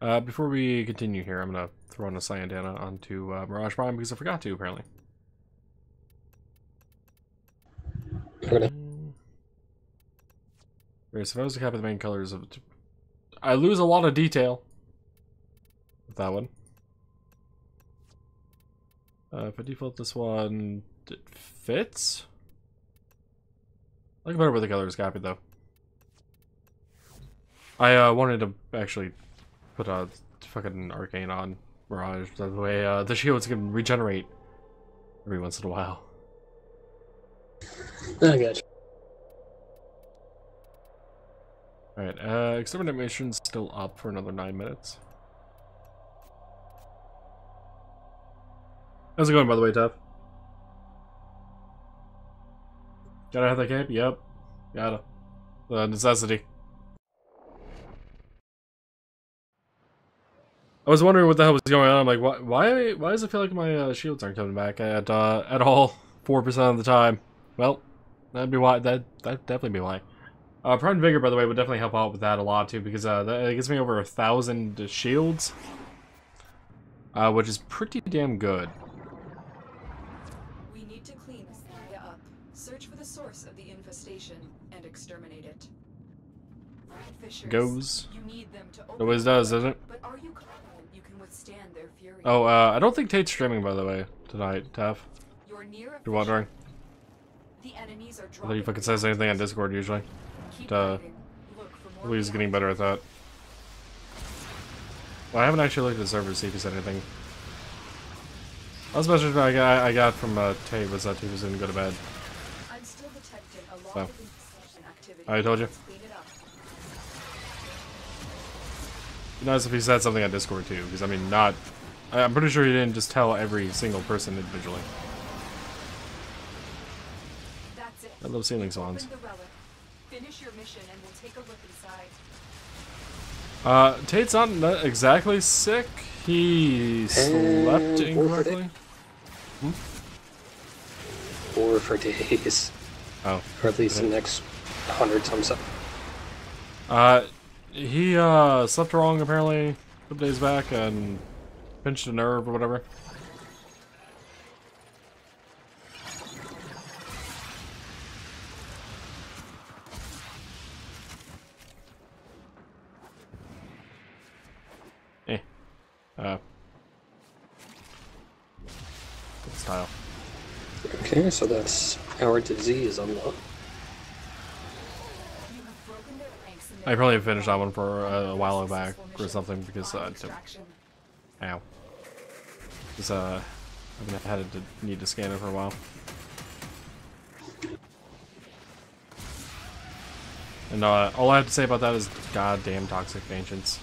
Uh, before we continue here, I'm gonna throw in a Syandana onto uh, Mirage Prime because I forgot to, apparently. Okay. Alright, so if I was to copy the main colors of I lose a lot of detail with that one. Uh, if I default this one, it fits. I like better with the colors copied though. I uh, wanted to actually put a fucking arcane on Mirage. That way, uh, the shields can regenerate every once in a while. I got you. Alright, uh, exterminate mission's still up for another nine minutes. How's it going, by the way, Tough? Gotta have that cape? Yep. Gotta. The necessity. I was wondering what the hell was going on. I'm like, why, why, why does it feel like my uh, shields aren't coming back at uh, at all? Four percent of the time. Well, that'd be why. That that definitely be why. Uh, Prime Vigor, by the way, would definitely help out with that a lot too, because uh, that it gives me over a thousand shields, uh, which is pretty damn good. We need to clean this area up, search for the source of the infestation, and exterminate it. Goes. You need them to It always does, doesn't it? But are you confident you can withstand their fury? Oh, uh, I don't think Tate's streaming, by the way, tonight, Taff. You're near You're wondering. The enemies are I thought he fucking says anything on Discord usually. Keep uh, fighting. Look for more Hopefully he's getting better at that. Well, I haven't actually looked at the server to see if he said anything. Last message I got, I got from uh, Tate was that he was gonna go to bed. I'm still detecting a lot Oh. of activity. I told you. Be nice if he said something on Discord too, because I mean, not. I- I'm pretty sure he didn't just tell every single person individually. That's it. I love ceiling swans. Open the relic. Finish your mission and we'll take a look inside. Uh, Tate's not exactly sick. He slept And incorrectly. Or for days. Oh. Or at least the next hundred something. Uh, he uh slept wrong apparently a couple days back and pinched a nerve or whatever. Eh. Uh. Good style. Okay, so that's our disease unlocked. You have broken their ranks and I probably finished that one for uh, a while back or something because uh, Body. Ow. Because, uh, I've been had to need to scan it for a while. And, uh, all I have to say about that is goddamn toxic ancients.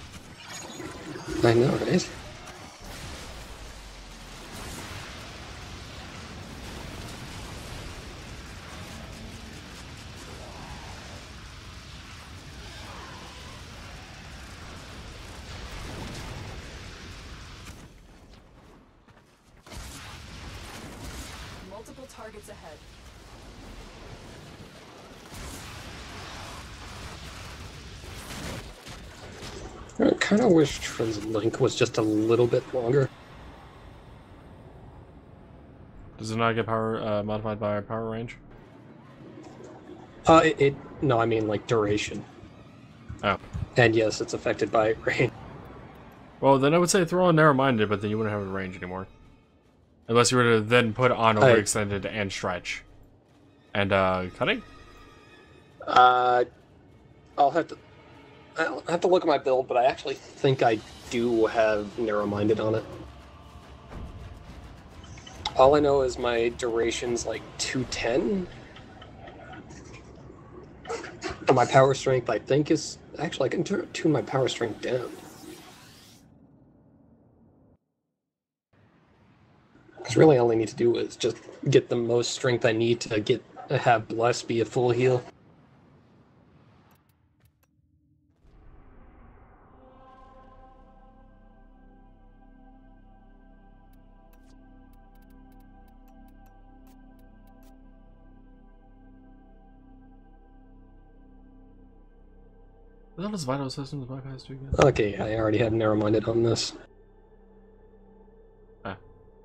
I know, right? Of link was just a little bit longer. Does it not get power, uh, modified by power range? Uh, it, it no, I mean like duration. Oh. And yes, it's affected by rain. Well, then I would say throw on narrow-minded, but then you wouldn't have a range anymore. Unless you were to then put on I- overextended and stretch. And, uh, cutting? Uh, I'll have to. I'll have to look at my build, but I actually think I do have narrow-minded on it. All I know is my duration's like 210. And my power strength, I think, is actually I can tune my power strength down. Because really, all I need to do is just get the most strength I need to get have bless be a full heal. Does vital systems bypass do again? Okay, I already had narrow-minded on this.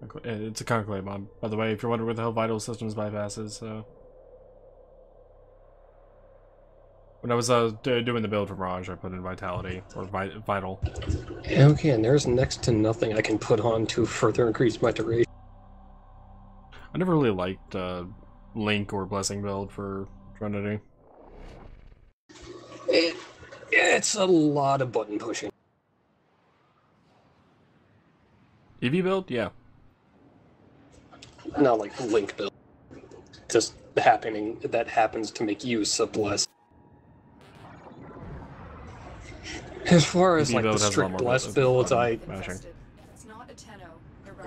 Concla- eh, It's a conclave mod. By the way, if you're wondering where the hell vital systems bypass is, so. When I was uh, doing the build for Mirage, I put in Vitality, or vi- Vital. Okay, and there's next to nothing I can put on to further increase my duration. I never really liked uh, Link or Blessing build for Trinity. It, it's a lot of button pushing. EV build? Yeah. Not like Link build. Just happening that happens to make use of Bless. As far as EV like the has a lot strict more Bless button- builds, I mashing. It's not a Tenno.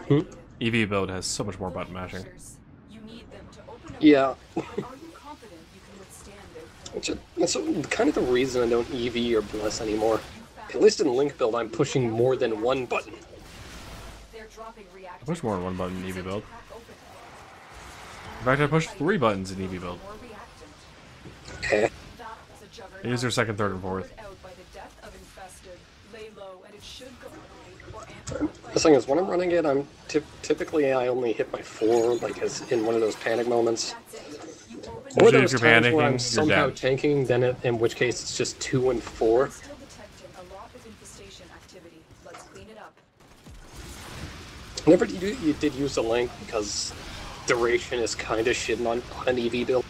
Hmm? Eradicated. EV build has so much more button mashing. Pressures. You need them to open a yeah. But are you confident you can withstand their Which is- That's kind of the reason I don't EV or Bless anymore. At least in Link build, I'm pushing more than one button. They're dropping reactants. I push more than one button in EV build. In fact, I push three buttons in EV build. More. Okay. That's a your second, third, and fourth. Lured the death of infested. Lay low, and it should go away or amplify The thing is, when I'm running it, I'm typically I only hit my four, like as in one of those panic moments. That's it. You open Or Usually if those you're times panicking, where I'm you're somehow dead. tanking, then it, in which case it's just two and four. I'm still detecting a lot of infestation activity. Let's clean it up. Whenever you, you did use the link, because duration is kind of shitting on, on an EV build.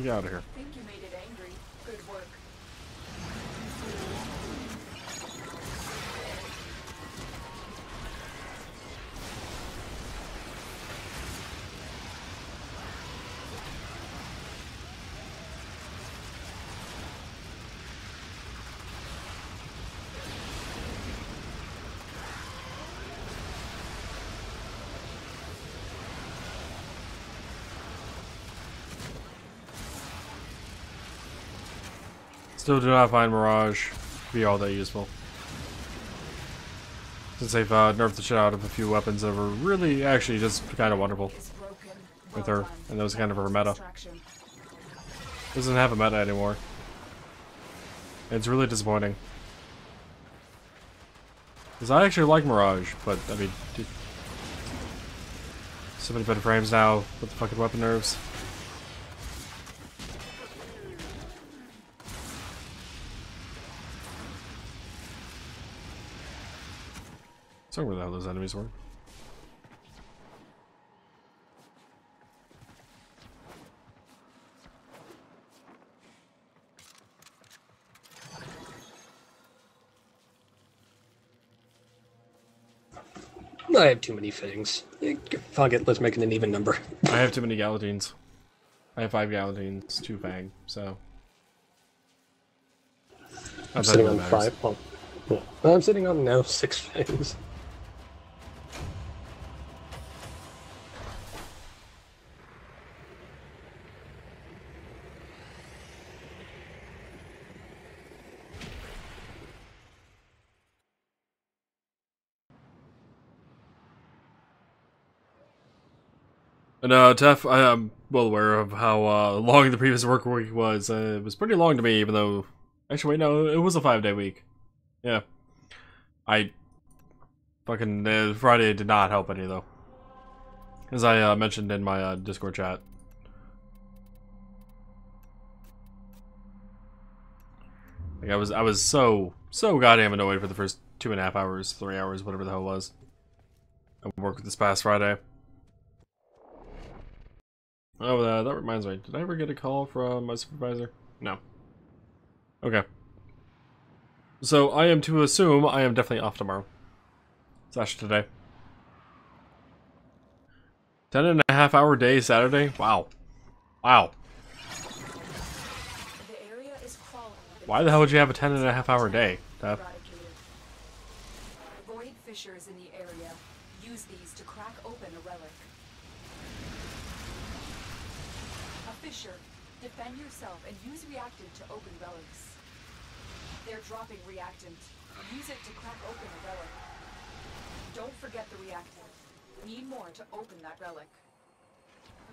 Get out of here? Still do not find Mirage be all that useful. Since they've uh, nerfed the shit out of a few weapons that were really actually just kind of wonderful. With her, and that was kind of her meta. Doesn't have a meta anymore. It's really disappointing. Because I actually like Mirage, but I mean, dude, so many better frames now with the fucking weapon nerfs. So where the hell those enemies were. I have too many things. Fuck it, let's make it an even number. I have too many Galatines. I have five Galatines, two Fang, so. I'm sitting on matters. five. Well, yeah. I'm sitting on now six things. And uh, Tef, I am well aware of how uh, long the previous work week was. Uh, it was pretty long to me, even though. Actually, wait, no, it was a five day week. Yeah. I. Fucking. Uh, Friday did not help any, though. As I uh, mentioned in my uh, Discord chat. Like, I was, I was so, so goddamn annoyed for the first two and a half hours, three hours, whatever the hell it was. I worked this past Friday. Oh, uh, that reminds me. Did I ever get a call from my supervisor? No. Okay. So I am to assume I am definitely off tomorrow. Slash today. Ten and a half hour day Saturday? Wow. Wow. The area is Why the hell would you have a ten and a half hour day? Tef? Dropping reactant. Use it to crack open a relic. Don't forget the reactant. Need more to open that relic.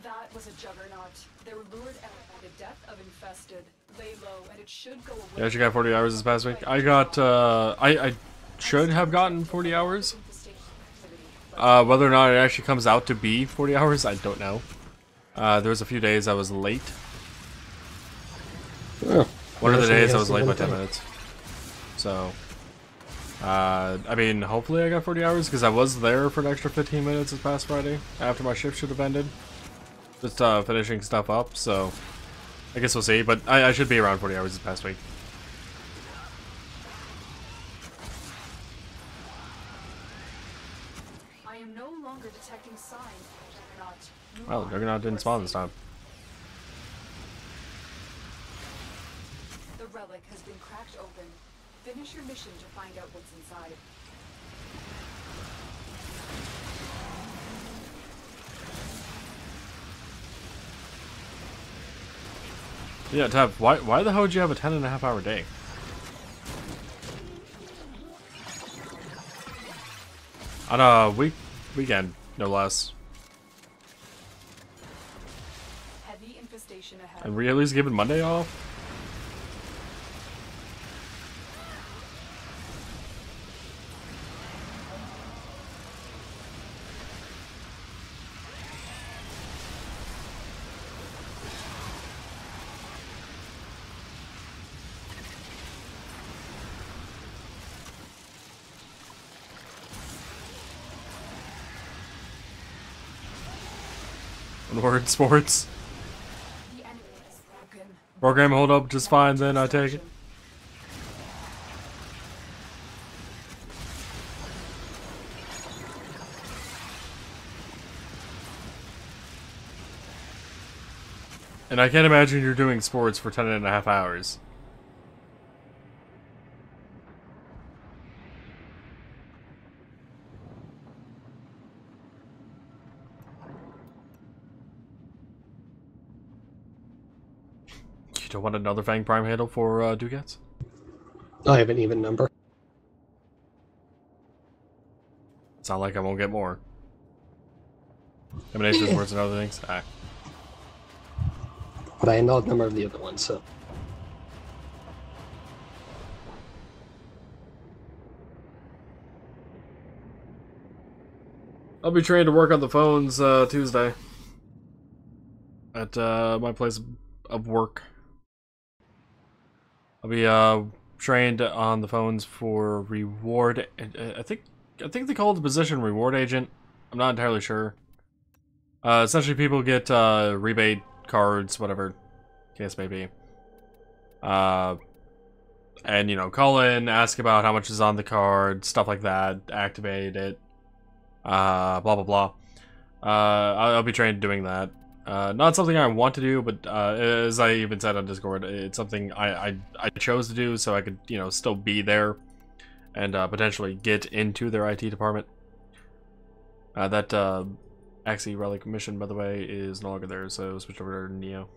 That was a juggernaut. They're lured out by the death of infested. Lay low, and it should go away. Yeah, you got 40 hours this past week. I got, uh, I, I should have gotten 40 hours. Infestation activity, but Uh, whether or not it actually comes out to be 40 hours, I don't know. Uh, there was a few days I was late. Oh, One of the days I was late by 10 thing. minutes. So, uh, I mean, hopefully I got 40 hours because I was there for an extra 15 minutes this past Friday after my shift should have ended. Just uh, finishing stuff up, so I guess we'll see. But I, I should be around 40 hours this past week. I am no longer detecting signs of juggernaut. Move Well. Juggernaut didn't spawn this time. The relic has been cracked open. Finish your mission to find out what's inside. Yeah, Tab, why, why the hell would you have a 10 and a half hour day? On a week weekend, no less. Heavy infestation ahead. And we at least given Monday off? Sports. Program hold up just fine then, I take it. And I can't imagine you're doing sports for 10 and a half hours. You don't want another Fang Prime handle for uh, Ducats? I have an even number. It's not like I won't get more. Emanation words and other things. Ah. But I know the number of the other ones, so. I'll be trained to work on the phones uh, Tuesday at uh, my place of work. I'll be uh, trained on the phones for reward. I I think I think they call the position reward agent. I'm not entirely sure. Uh, essentially, people get uh, rebate cards, whatever case may be. Uh, and you know, call in, ask about how much is on the card, stuff like that. Activate it uh, blah blah blah. Uh, I'll be trained doing that. Uh, not something I want to do, but uh, as I even said on Discord, it's something I, I I chose to do so I could you know still be there and uh, potentially get into their IT department. Uh, that uh, Axi Relic mission, by the way, is no longer there, so switch over to Neo.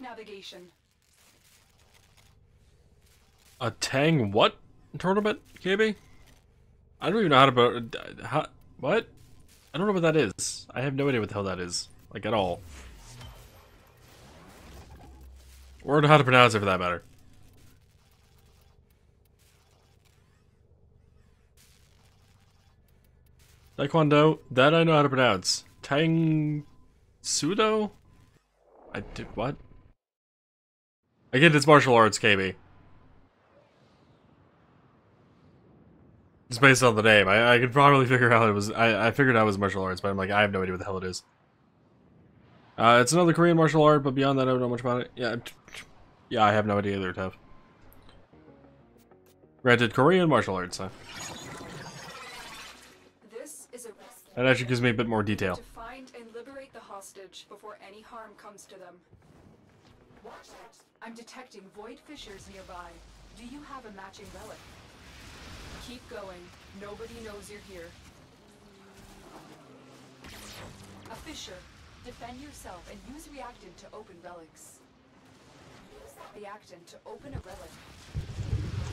Navigation. A Tang what tournament, KB? I don't even know how to. How, what? I don't know what that is. I have no idea what the hell that is, like at all. Or how to pronounce it for that matter. Taekwondo, that I know how to pronounce. Tang Soo Do? I did what? I get it's martial arts, KB. Just based on the name, I, I could probably figure out it was. I, I figured out it was martial arts, but I'm like, I have no idea what the hell it is. Uh, it's another Korean martial art, but beyond that, I don't know much about it. Yeah, yeah, I have no idea either, Tev. Granted, Korean martial arts, huh? This is a. That actually gives me a bit more detail. To find and liberate the hostage before any harm comes to them. Watch it. I'm detecting void fissures nearby. Do you have a matching relic? Keep going. Nobody knows you're here. A fissure. Defend yourself and use reactant to open relics. Use that reactant to open a relic.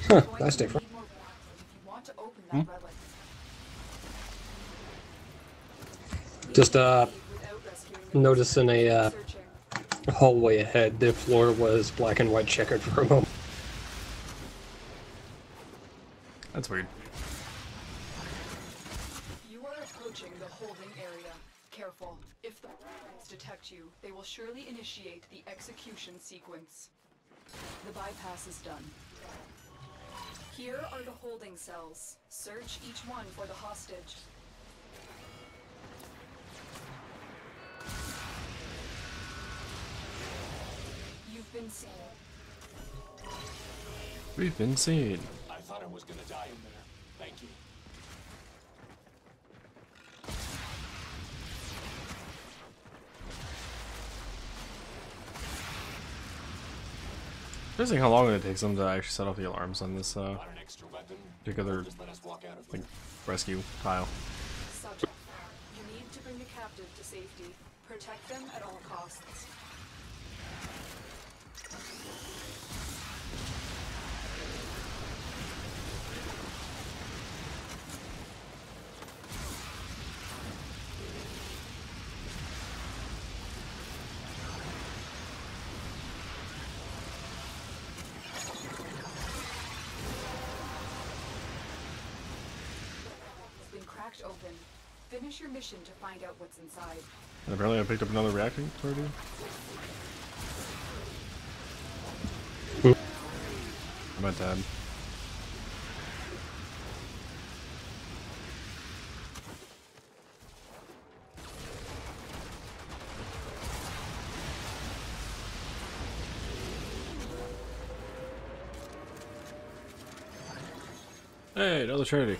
Huh, that's different. need if you want to open that relic. Just uh, noticing a uh. Hallway ahead. The floor was black and white checkered for a moment. That's weird. You are approaching the holding area. Careful. If the Rats detect you, they will surely initiate the execution sequence. The bypass is done. Here are the holding cells. Search each one for the hostage. Been seen. We've been seen. I thought I was gonna die in there. Thank you. Interesting how long it takes them to actually set off the alarms on this uh, Want an extra weapon? particular Just let us walk out of like rescue tile. Subject. You need to bring the captive to safety. Protect them at all costs. It's been cracked open. Finish your mission to find out what's inside. And apparently I picked up another reacting torpedo. I'm at dead. Hey, another Trinity.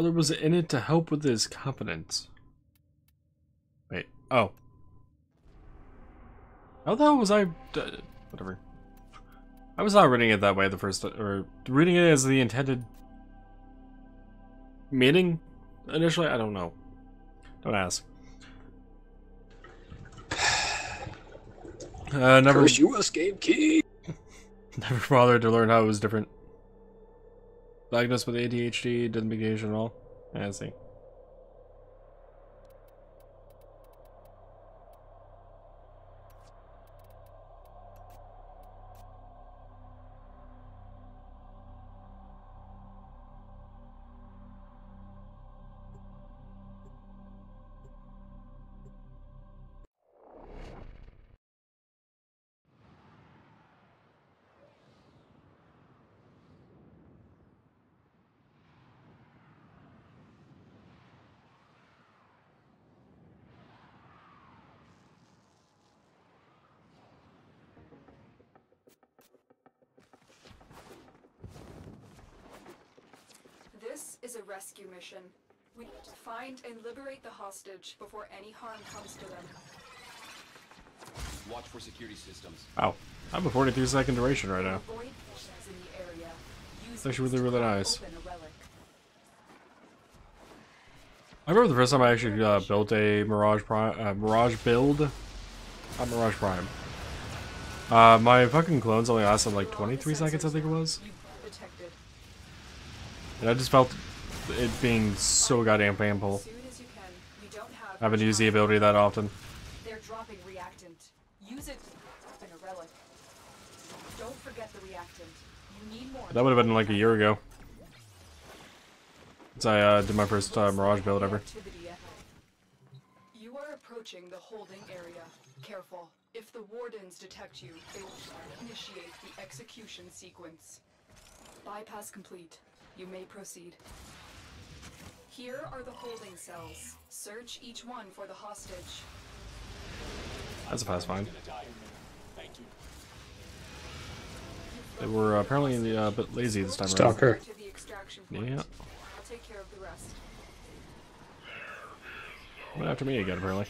Brother was in it to help with his competence. Wait. Oh. How the hell was I? whatever. I was not reading it that way the first, or reading it as the intended meaning initially. I don't know. Don't ask. Uh, never, Curse you, escape key. never bothered to learn how it was different. Diagnosed with ADHD, didn't medication at all. I see. Any harm comes to them. Watch for security systems. Wow. I have a 43 second duration right now. Avoid fissures in the area. Use It's actually really, really nice. open a relic. I remember the first time I actually uh, built a Mirage Prime, uh, Mirage build. Not Mirage Prime. Uh, my fucking clones only lasted like 23 seconds, I think it was. You've been detected. And I just felt it being so goddamn As painful. soon as you can, don't have. I haven't used the ability that often. They're dropping reactant. Use it in a relic. Don't forget the reactant. You need more. That would have been like a year ago. Since I uh, did my first uh, Mirage build ever. You are approaching the holding area. Careful. If the wardens detect you, they will initiate the execution sequence. Bypass complete. You may proceed. Here are the holding cells. Search each one for the hostage. That's a fast find. Gonna die in there. Thank you. They were uh, apparently uh, a bit lazy this time around. Stalker. To the extraction point. Yeah. I'll take care of the rest. Went after me again, apparently.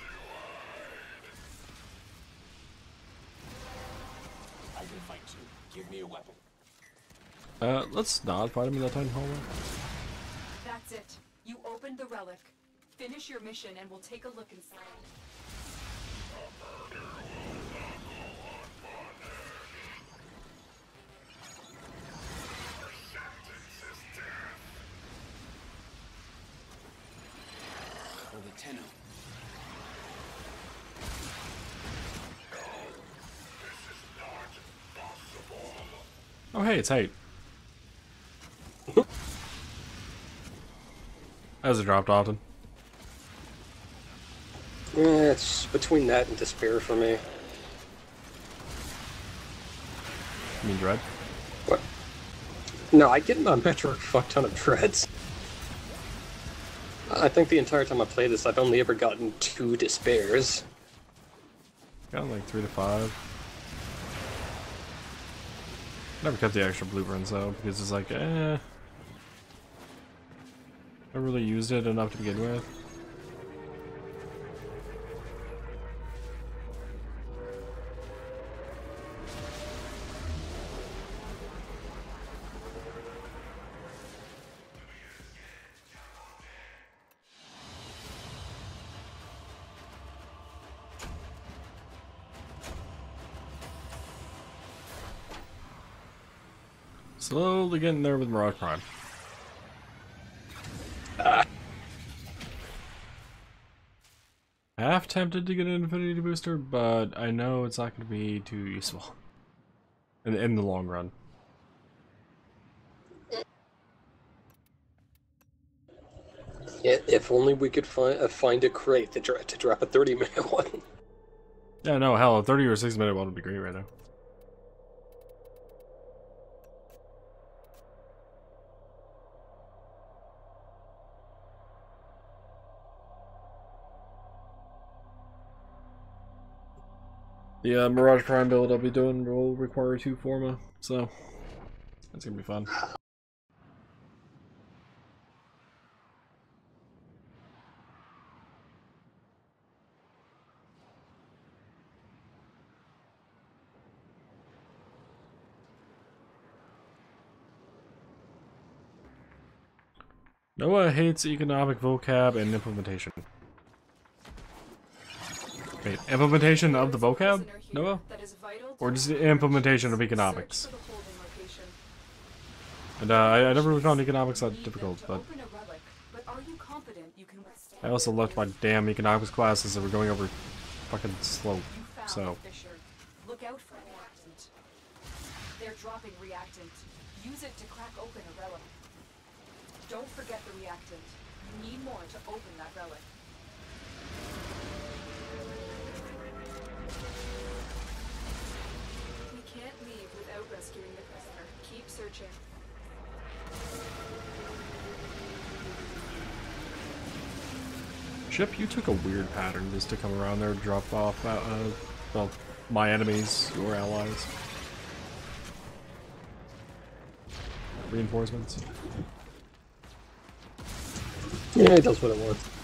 I can fight too. Give me a weapon. Uh, let's not fight him in that time hallway. That's it. You opened the relic. Finish your mission and we'll take a look inside. For the Tenno. Oh, hey, it's Hate. Hasn't dropped often. Yeah, it's between that and despair for me. You mean Dread? What? No, I get a metric fuck ton of dreads. I think the entire time I play this, I've only ever gotten two despairs. Got like three to five. Never kept the extra blueprints though, because it's like, eh. Never really used it enough to begin with. Slowly getting there with Mirage Prime. Tempted to get an Infinity Booster, but I know it's not going to be too useful in, in the long run. Yeah, if only we could find uh, find a crate to, dra- to drop a 30 minute one. Yeah, no, hell, a 30 or 60 minute one would be great right now. The uh, Mirage Prime build I'll be doing will require two Forma, so that's gonna be fun. Noah hates economic vocab and implementation. Wait, implementation of the vocab, Noah? that is vital Or just the implementation of economics? for the holding location. And uh, I, I never really found economics that difficult, but open a relic, but are you confident you can withstand I also left my damn economics classes that were going over fucking found So, Look out for reactant. They're dropping reactant. Use it to crack open a relic. Don't forget the reactant. You need more to open that relic. Chip, you took a weird pattern just to come around there and drop off, uh, uh, well, my enemies, your allies. Reinforcements. Yeah, it does what it wants.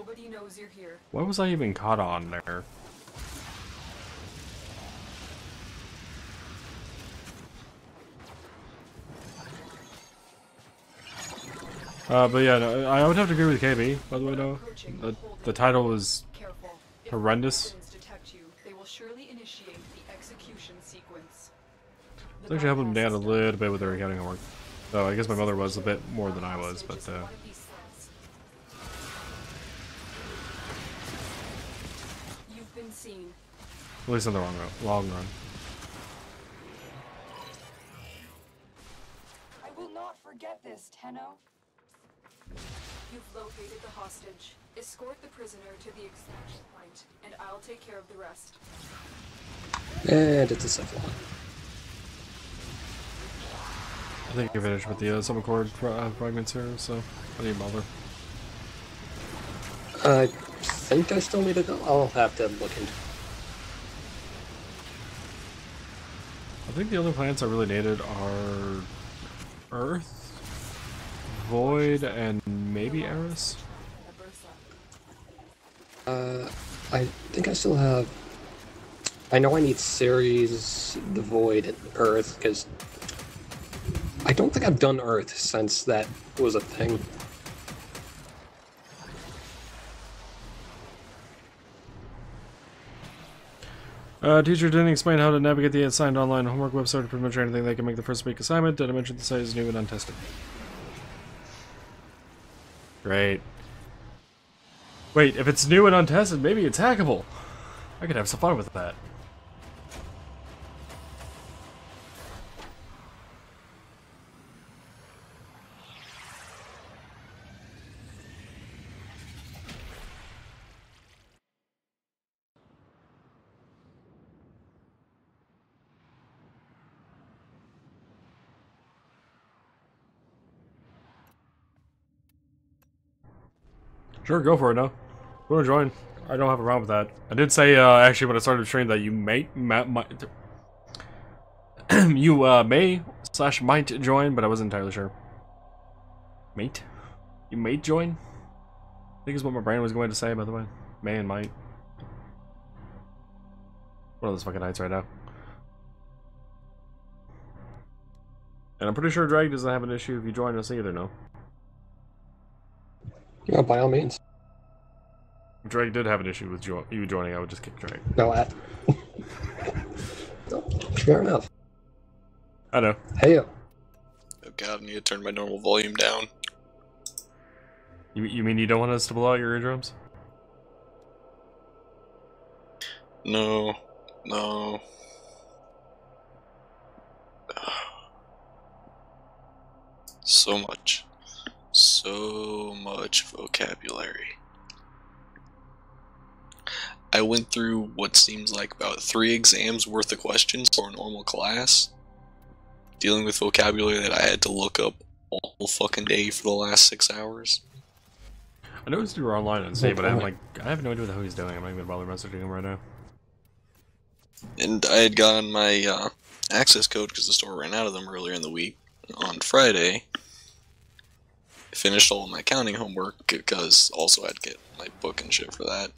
Nobody knows you're here. What was I even caught on there? Uh, but yeah, no, I would have to agree with KB, by the way, though. The, the title was horrendous. I was actually helping down a little bit with their accounting homework. So I guess my mother was a bit more than I was, but uh, at least in the long run. Long run. I will not forget this, Tenno. You've located the hostage. Escort the prisoner to the extraction point, and I'll take care of the rest. And it's a Cephalon. I think you're finished with the uh, Somachord uh, fragments here, so I didn't bother. I think I still need to go. I'll have to look into. I think the only planets I really needed are Earth, Void, and maybe Eris. Uh, I think I still have. I know I need Ceres, the Void, and Earth because I don't think I've done Earth since that was a thing. Uh, teacher didn't explain how to navigate the assigned online homework website or pretty much anything they can make the first week assignment. Did I mention the site is new and untested? Great. Wait, if it's new and untested, maybe it's hackable. I could have some fun with that. Sure, go for it now. Go and join. I don't have a problem with that. I did say, uh, actually, when I started stream, that you may, ma- might, you uh, may slash might join, but I wasn't entirely sure. Mate, you may join. I think is what my brain was going to say. By the way, may and might. One of those fucking nights right now. And I'm pretty sure Drag doesn't have an issue if you join us either, no? Yeah, by all means. If Drake did have an issue with jo- you joining, I would just kick Drake. No, I... No, fair enough. I know. Hey, Oh god, I need to turn my normal volume down. You, you mean you don't want us to blow out your eardrums? No, no. So much. So much vocabulary. I went through what seems like about three exams worth of questions for a normal class, dealing with vocabulary that I had to look up all fucking day for the last six hours. I noticed you were online on Steam, but I'm like, I have no idea what the hell he's doing. I'm not even gonna bother messaging him right now. and I had gotten my uh, access code because the store ran out of them earlier in the week on Friday. I finished all my accounting homework because also I'd get my book and shit for that.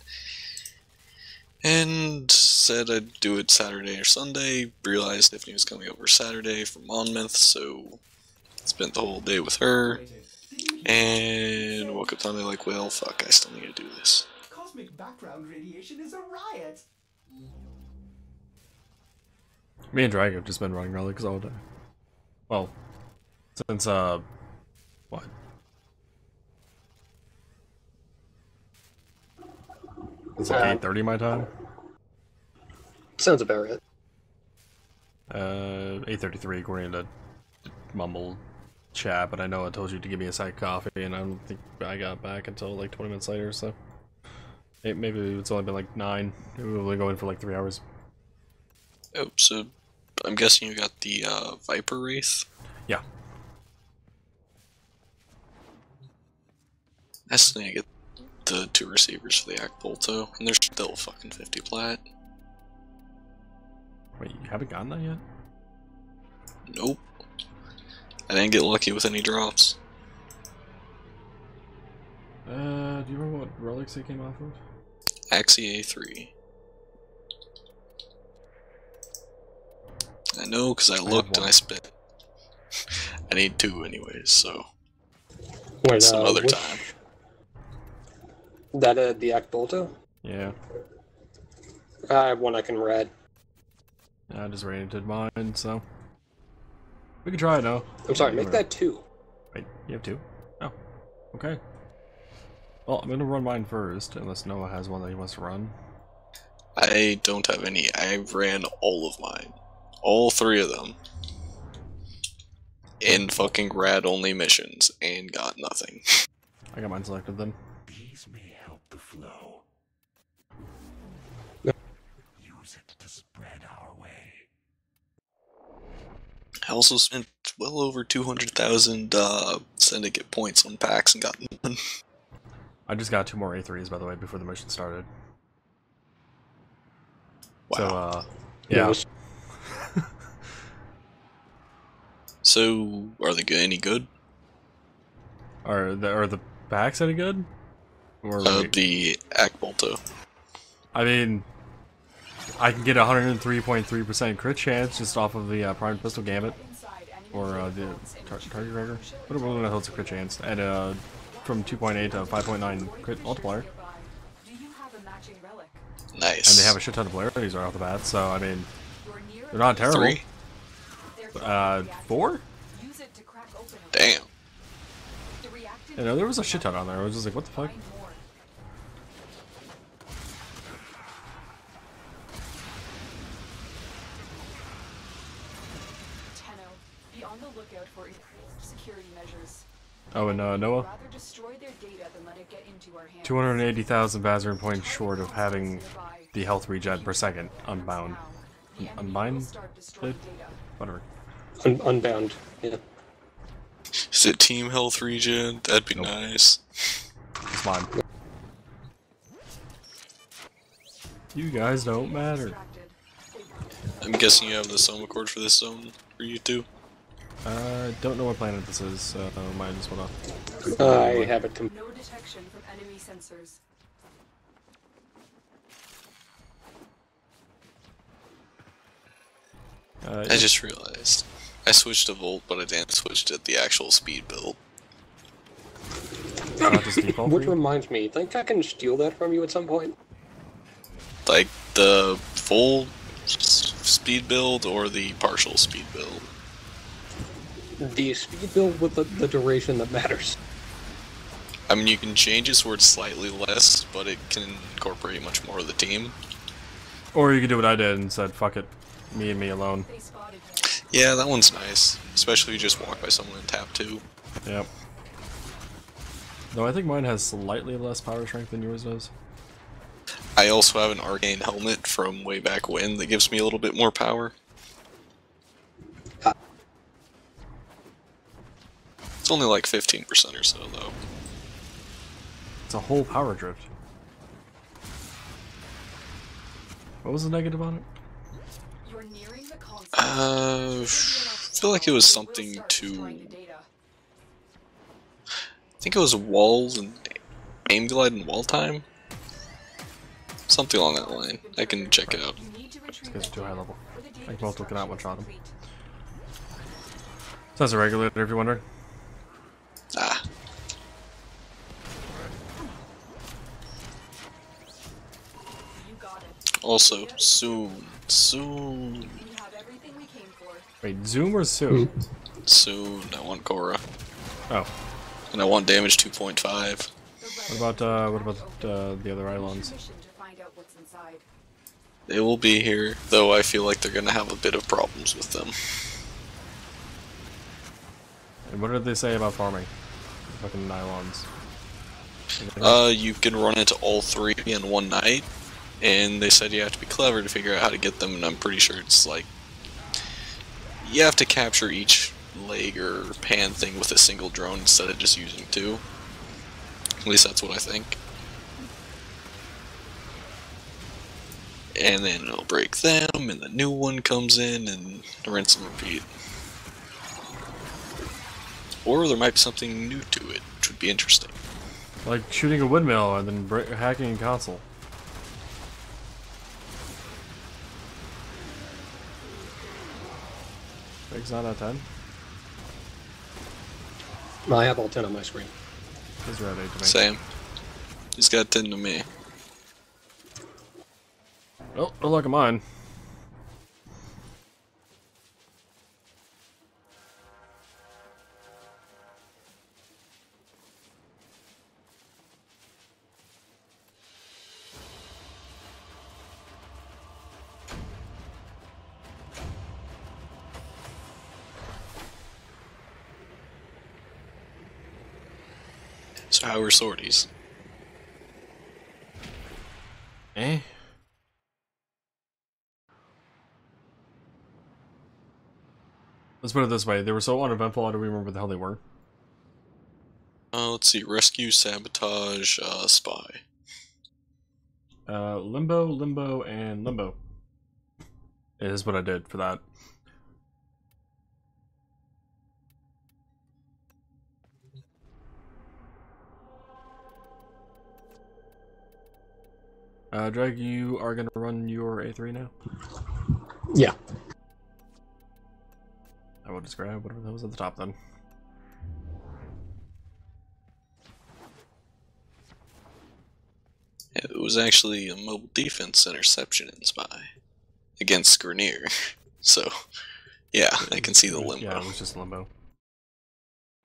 And said I'd do it Saturday or Sunday. Realized Tiffany was coming over Saturday from Monmouth, so spent the whole day with her. And woke up Sunday like, well, fuck, I still need to do this. Cosmic background radiation is a riot. Me and Drag have just been running relics all day. Well, since, uh, what? It's like Uh, 8.30 my time? sounds about right. Uh, 8.33 according to Mumble chat, but I know I told you to give me a side coffee, and I don't think I got back until like 20 minutes later, so... It, maybe it's only been like 9. Maybe we'll only go in for like 3 hours. Oh, so I'm guessing you got the uh, Viper Wraith? Yeah. That's still need to get the two receivers for the Akbolto, and they're still fucking 50 plat. Wait, you haven't gotten that yet? Nope. I didn't get lucky with any drops. Uh, do you remember what relics they came off of? Axi A3. I know because I have looked and. I spent. I need two anyways, so. Wait, some uh, other which- time. That uh, the Akbolto? Yeah. I have one I can read. I just rated mine, so. We can try it now. I'm sorry, make that two. Wait, you have two? Oh. Okay. Well, I'm gonna run mine first, unless Noah has one that he wants to run. I don't have any. I ran all of mine. All three of them. In fucking rad only missions and got nothing. I got mine selected then. These may help the flow. Use it to spread our way. I also spent well over 200,000 uh, syndicate points on packs and got none. I just got two more A3s, by the way, before the mission started. Wow. So, uh, yeah. Yes. So, are they any good? Are the, are the packs any good? Or Uh, the Akbolto. I mean, I can get 103.3% crit chance just off of the uh, Prime Pistol Gambit, or uh, the tar Target Rigger. What are one of those crit chance? And uh, from 2.8 to 5.9 crit multiplier. nearby. Do you have a matching relic? Nice. And they have a shit ton of polarities right off the bat, so I mean, they're not terrible. Three? Uh, four? Use it to crack open a Damn. You know, there was a shit ton on there. I was just like, what the fuck? Oh, and uh, Noah? Rather destroy their data than let it get into our hands. 280,000 Bazarin points short of having the health regen per second unbound. Now, the enemy Unbind? will start destroying It? data. Whatever. Un- unbound. Yeah. Is it Team Health Regen? That'd be Nope. nice. It's mine. You guys don't matter. I'm guessing you have the Somachord for this zone for you too. Uh, don't know what planet this is, so mine just went off. I have it. Com- No detection from enemy sensors. Uh, I just realized. I switched to Volt, but I didn't switch to the actual speed build. not just default for Which reminds me, think I can steal that from you at some point? Like the full s- speed build or the partial speed build. The speed build with the, the duration that matters. I mean, you can change it so it's slightly less, but it can incorporate much more of the team. Or you could do what I did and said, fuck it, me and me alone. They spotted you. Yeah, that one's nice, especially if you just walk by someone and tap two. Yep. Though I think mine has slightly less power strength than yours does. I also have an arcane helmet from way back when that gives me a little bit more power. Only like 15% or so, though. It's a whole power drift. What was the negative on it? You're nearing the console. Uh, I feel like it was something to. I think it was walls and aim glide and wall time. Something along that line. I can check it out. It's too high level. I both looking at one shot him. So that's a regulator if you're wondering. Ah, You got it. also soon, soon, We have everything we came for. Wait, Zoom or Sue? soon. I want Khora, Oh. and I want damage 2.5. What about, uh, what about, uh, the other islands? Mission to find out what's inside. They will be here, though I feel like they're gonna have a bit of problems with them. And what did they say about farming? Fucking Eidolons. Uh, you can run into all three in one night, and they said you have to be clever to figure out how to get them, and I'm pretty sure it's like you have to capture each leg or pan thing with a single drone instead of just using two. At least that's what I think. And then it'll break them, and the new one comes in, and rinse and repeat. Or there might be something new to it, which would be interesting. Like shooting a windmill and then bra- hacking a console. Big's not out of 10. I have all 10 on my screen. He's around 8 to me. Same. He's got 10 to me. Oh, look luck of mine. Are sorties? Eh? Let's put it this way. They were so uneventful, I don't remember what the hell they were. Uh, let's see. Rescue, sabotage, uh, spy. Uh, Limbo, Limbo, and Limbo. Is what I did for that. Uh, Drag, you are gonna run your A3 now? Yeah. I will just grab whatever that was at the top then. It was actually a mobile defense interception in spy against Grineer. so, yeah, I can see the limbo. Yeah, it was just Limbo.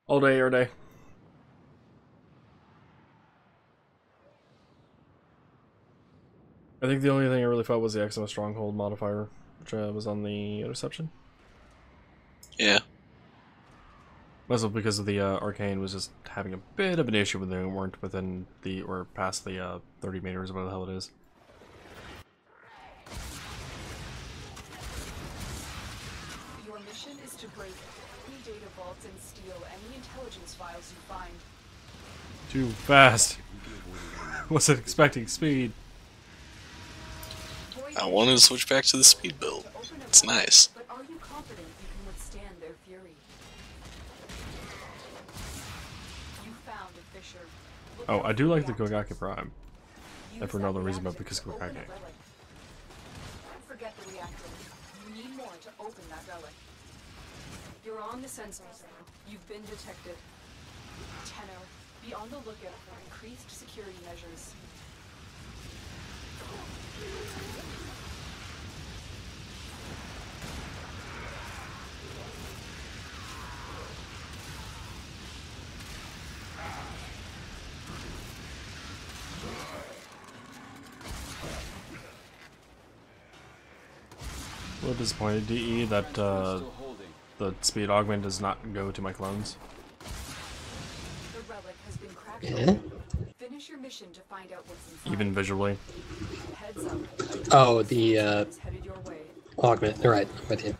All day, every day. I think the only thing I really felt was the Eximus Stronghold modifier, which uh, was on the interception. Yeah. Also because of the uh, arcane was just having a bit of an issue when they weren't within the or past the uh, 30 meters, whatever the hell it is. Your mission is to break any data vaults and steal any intelligence files you find. Too fast. Wasn't expecting speed. Void I wanted to switch back to the speed build. to open a It's nice. But are you confident you can withstand their fury? You found a fissure. Look Oh, I do like the reactors. Kogake Prime. Use And for that no other reason but because to of open Kogake. a relic. Don't forget the reactor. You need more to open that relic. You're on the sensors now. You've been detected. Tenno, be on the lookout for increased security measures. A little disappointed, DE, that uh, the speed augment does not go to my clones. The relic has been cracked Yeah? Open. Finish your mission to find out what's inside. Even visually. Heads up. Oh, the uh, Is headed your way. augment. All right, I'm with you.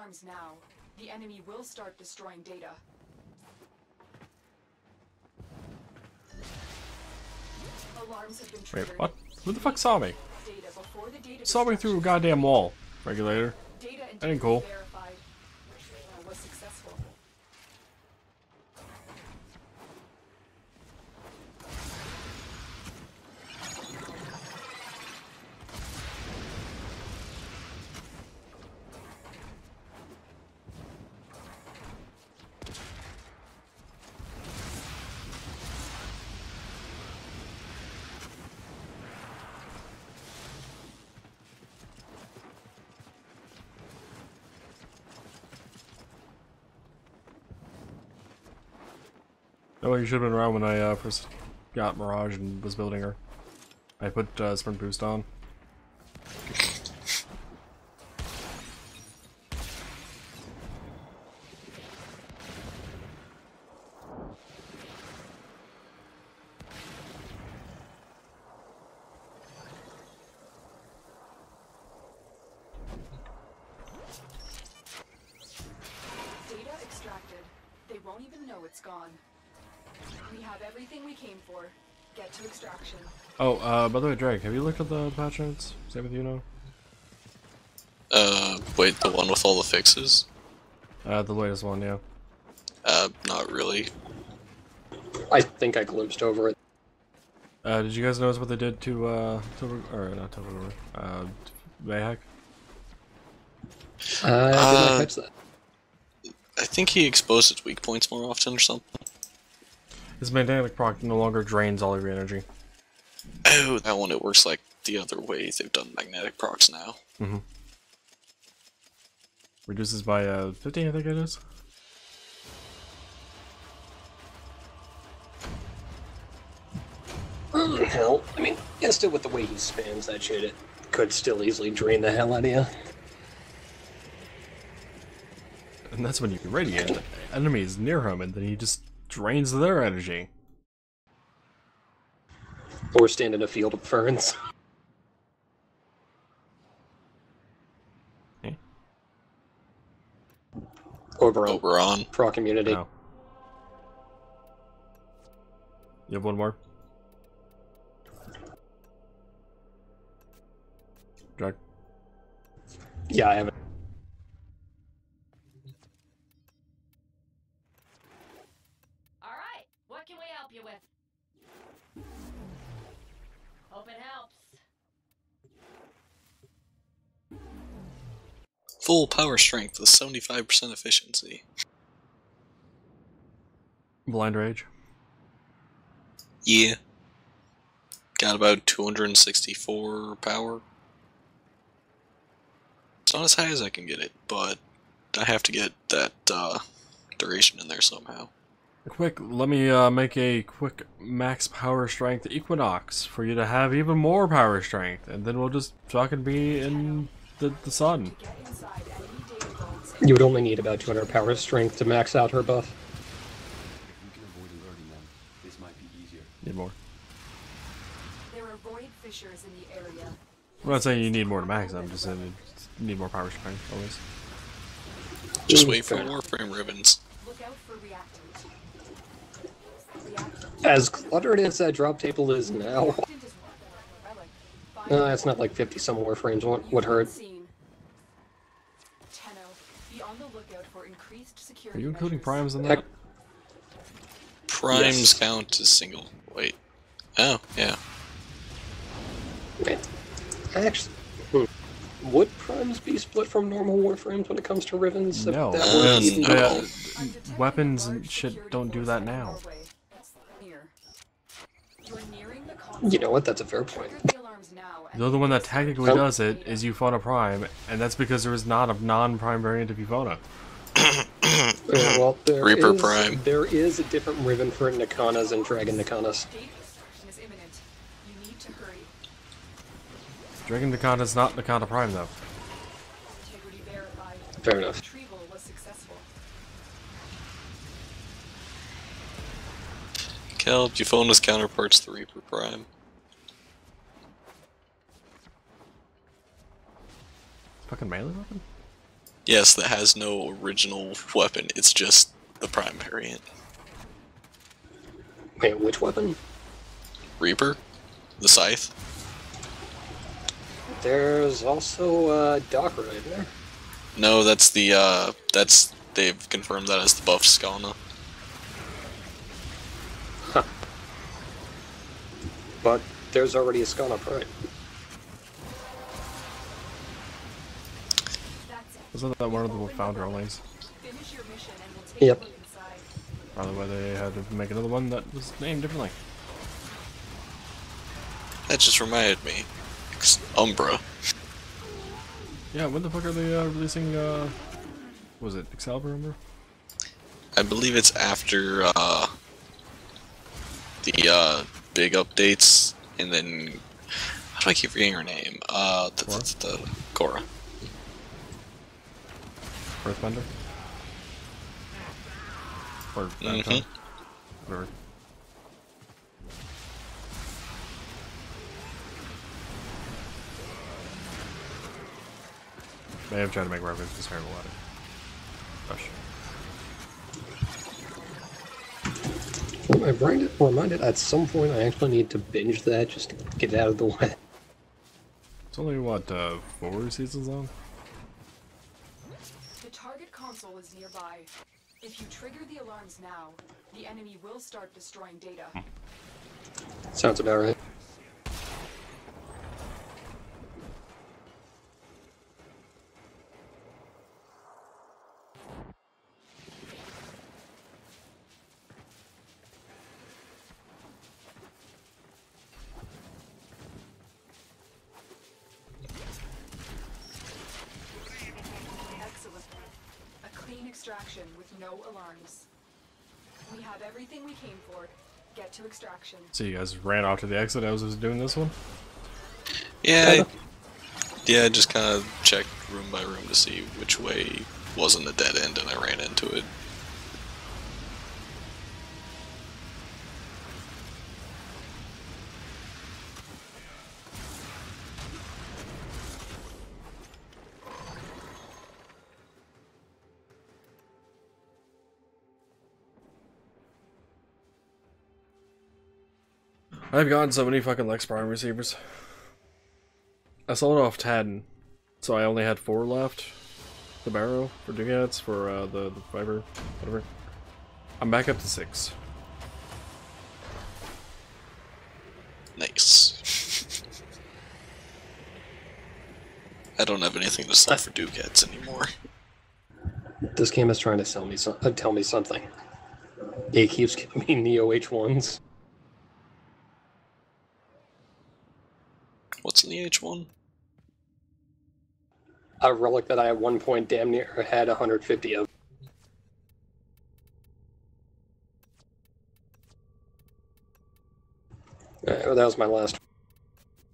Alarms now, the enemy will start destroying data. Alarms have been Wait, what? Who the fuck saw me? Data the data Saw me through a goddamn wall. Regulator. Data That ain't cool. verified. Uh, was successful. Oh, you should have been around when I uh, first got Mirage and was building her. I put uh, Sprint Boost on. By the way, Drake, have you looked at the patch notes? Same with you now? Uh, wait, the one with all the fixes? Uh, the latest one, yeah. Uh, not really. I think I glimpsed over it. Uh, did you guys notice what they did to, uh, Tyl Regor, or not Tyl Regor, uh, Vay Hek? I did Uh, not catch that. I think he exposed its weak points more often or something. His magnetic proc no longer drains all of your energy. Oh, that one, it works like the other way they've done magnetic procs now. Reduces by, uh, 15, I think it is? Hell, I mean, yeah, still with the way he spams that shit, it could still easily drain the hell out of you. And that's when you can radiate enemies near him, and then he just drains their energy. Or stand in a field of ferns. Eh? Oberon. Oberon. Pro community. No. You have one more? Drag. Yeah, I haven't. All right, what can we help you with? Hope it helps. Full power strength with 75% efficiency. Blind Rage. Yeah. Got about 264 power. It's not as high as I can get it, but I have to get that uh, duration in there somehow. Quick, let me uh, make a quick max power strength Equinox for you to have even more power strength, and then we'll just fucking be in the, the sun. Get inside enemy data vaults You would only need about 200 power strength to max out her buff. If we can avoid alerting them, this might be easier. Need more. There are void fissures in the area. I'm not saying you need more to max, I'm just saying you need more power strength, always. Just Mm, wait for fair enough. Warframe ribbons. Look out for reactants. Reactant. As cluttered as that drop table is now, Reactant is one relic. Find uh, it's not like 50 some more frames would, would hurt. Are you including measures. primes in that? Primes Yes. count as single. Wait. Oh, yeah. wait. Actually, hmm. would primes be split from normal warframes when it comes to Rivens? No. that Uh, were easy? no. Weapons and shit don't do that now. doorway. It's near. You're nearing the console. You know what? That's a fair point. The alarms now and The other one that technically Oh. does it is Euphona Prime, and that's because there is not a non-prime variant of Euphona. Yeah, well, there Reaper is- Prime. There is a different Riven for Nikanas and Dragon Nikanas. Gate destruction is imminent. You need to hurry. Dragon Nikana is not Nikana Prime, though. Fair enough. Retrieval was successful. Kelp, counterpart's the Reaper Prime. Fucking melee weapon? Yes, that has no original weapon, it's just the Prime variant. Wait, which weapon? Reaper? The Scythe? There's also uh, Doc there. No, that's the, uh, that's, they've confirmed that as the buff Skana. But there's already a Skana Prime. That's it. Wasn't that one of the founder onlys? Finish your mission and we'll take Yep. By the way, they had to make another one that was named differently. That just reminded me. Ex- Umbra. Yeah, when the fuck are they uh, releasing, uh... Was it Excalibur, remember? I believe it's after, uh, the, uh, big updates, and then, how do I keep forgetting her name? Uh, the, the, the, Khora. Earthbender? Or Mhm. Whatever. May have tried to make reference to terrible at it. Gosh. Well, I'm reminded, reminded at some point I actually need to binge that just to get out of the way. It's only, what, uh, four seasons long? Console is nearby. If you trigger the alarms now, the enemy will start destroying data. Sounds about right. Excellent. A clean extraction with no alarms. We have everything we came for. Get to extraction. So you guys ran off to the exit as I was doing this one? Yeah, I, yeah, I just kind of checked room by room to see which way wasn't a dead end, and I ran into it. I've gotten so many fucking Lex Prime receivers. I sold off 10, so I only had 4 left. The barrow for ducats, for uh, the, the fiber, whatever. I'm back up to 6. Nice. I don't have anything to sell for ducats anymore. This game is trying to sell me some, uh, tell me something. It keeps giving me Neo H1s. What's in the H1? A relic that I at one point damn near had 150 of. Uh, that was my last.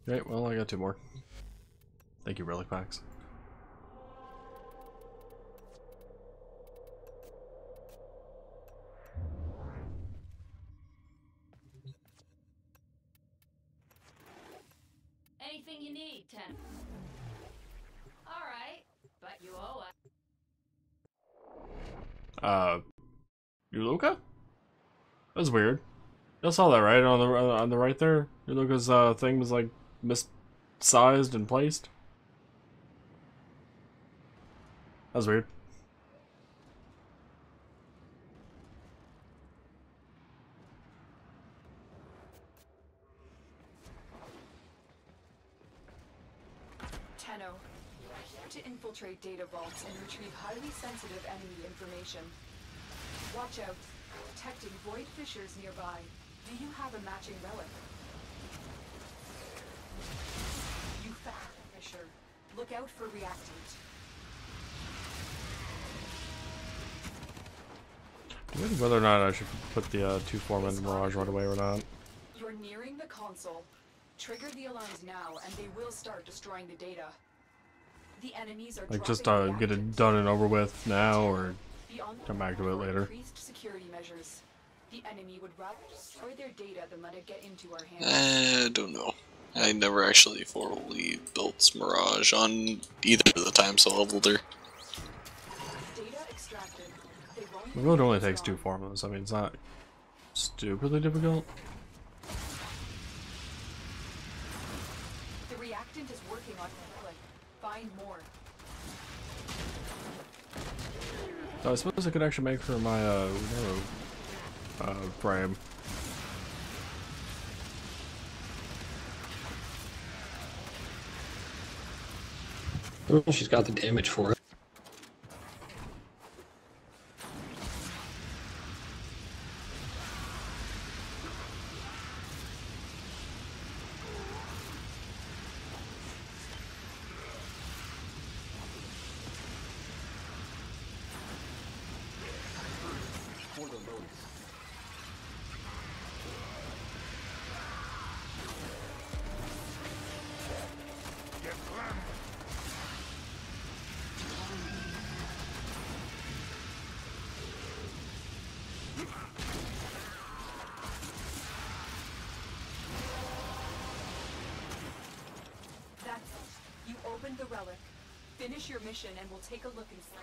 Okay, well, I got two more. Thank you, Relic Packs. Ten. Alright, but you owe us. Uh, you Luca? That's weird. You saw that right on the on the right there. Your Luca's uh thing was like missized and placed. That's weird. Tenno. To infiltrate data vaults and retrieve highly sensitive enemy information. Watch out. Detecting void fissures nearby. Do you have a matching relic? You found a fissure. Look out for reactant. Debating whether or not I should put the uh, two form into Mirage right away or not. You're nearing the console. Trigger the alarms now, and they will start destroying the data. The enemies are Like just dropping uh, get it done and over with now, or come back to it later. Security measures. The enemy would rather destroy their data than let it get into our hands. I don't know. I never actually fully built Mirage on either of the times I leveled her. Data extracted. It really only takes two wrong. formulas. I mean, it's not stupidly difficult. I suppose I could actually make her my uh, uh frame. She's got the damage for it. Finish mission and we'll take a look inside.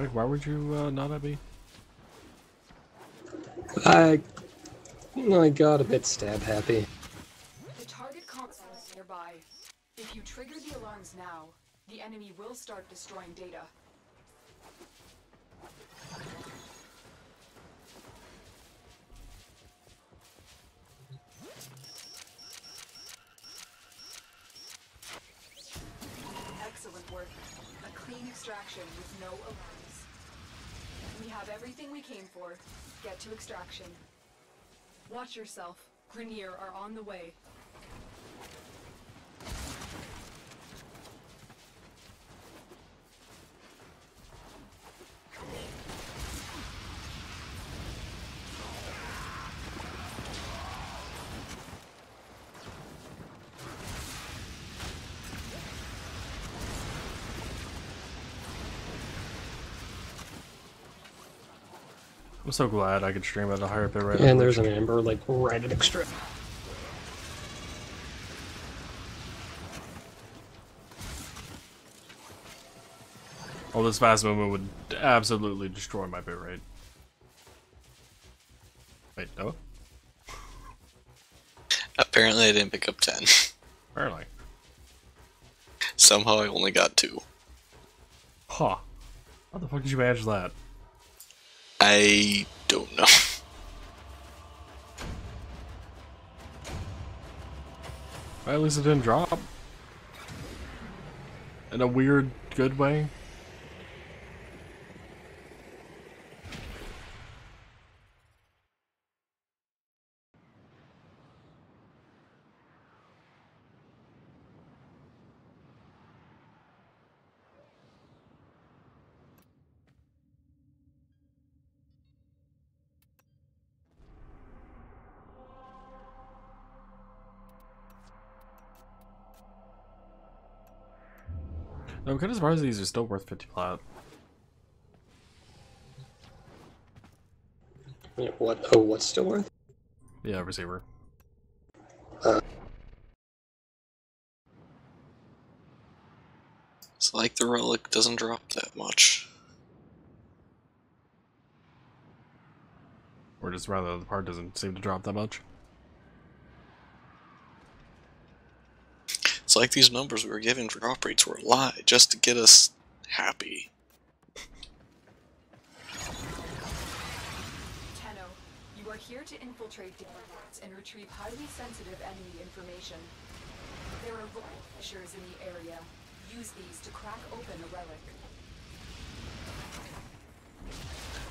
Like, why would you uh, not at me? I, I got a bit stab happy. To extraction. Watch yourself. Grineer are on the way. I'm so glad I could stream at a higher bit rate. And there's an amber like right at extra. Oh, this fast movement would absolutely destroy my bitrate. Wait, no? Apparently, I didn't pick up 10. Apparently. Somehow, I only got 2. Huh. How the fuck did you manage that? I don't know. Well, at least it didn't drop. In a weird, good way. Surprised these are still worth 50 plat. Yeah, What? Oh, what's still worth? Yeah, receiver. Uh, it's like the relic doesn't drop that much. Or just rather, the part doesn't seem to drop that much. Like these numbers we were given for drop rates were a lie just to get us happy. Tenno, you are here to infiltrate Diplodots and retrieve highly sensitive enemy information. There are void fissures in the area. Use these to crack open a relic.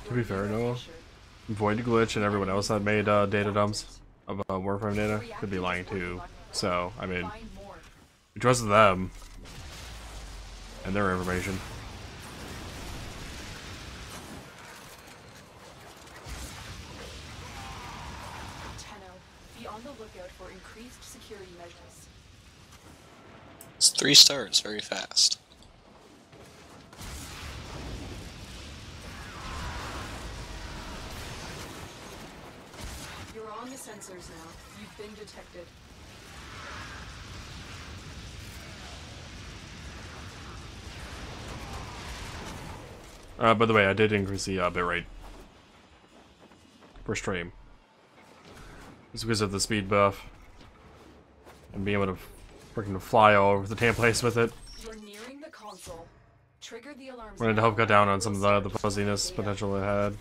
To be fair, Your Noah. Void Glitch and everyone else that made uh, data dumps of uh, Warframe data could be lying too. So, I mean, Find more. We trusted them and their information. Tenno, be on the lookout for increased security measures. It's three stars very fast. You're on the sensors now. You've been detected. Uh, by the way, I did increase the uh, bitrate for stream. It's because of the speed buff and being able to freaking fly all over the damn place with it. You're nearing the console. Trigger the alarms. Wanted to help cut down on some of the, the fuzziness potential it had.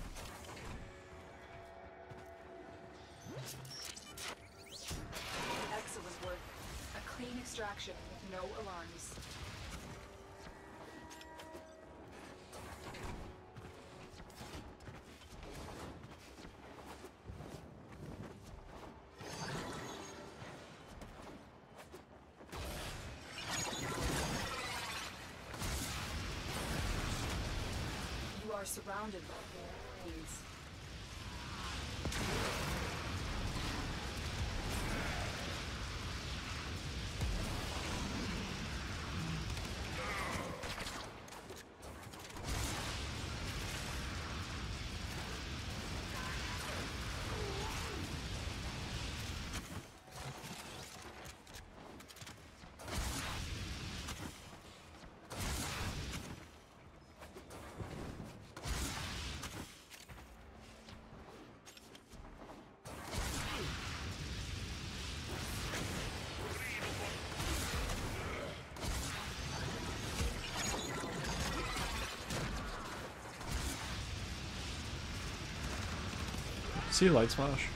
See light splash?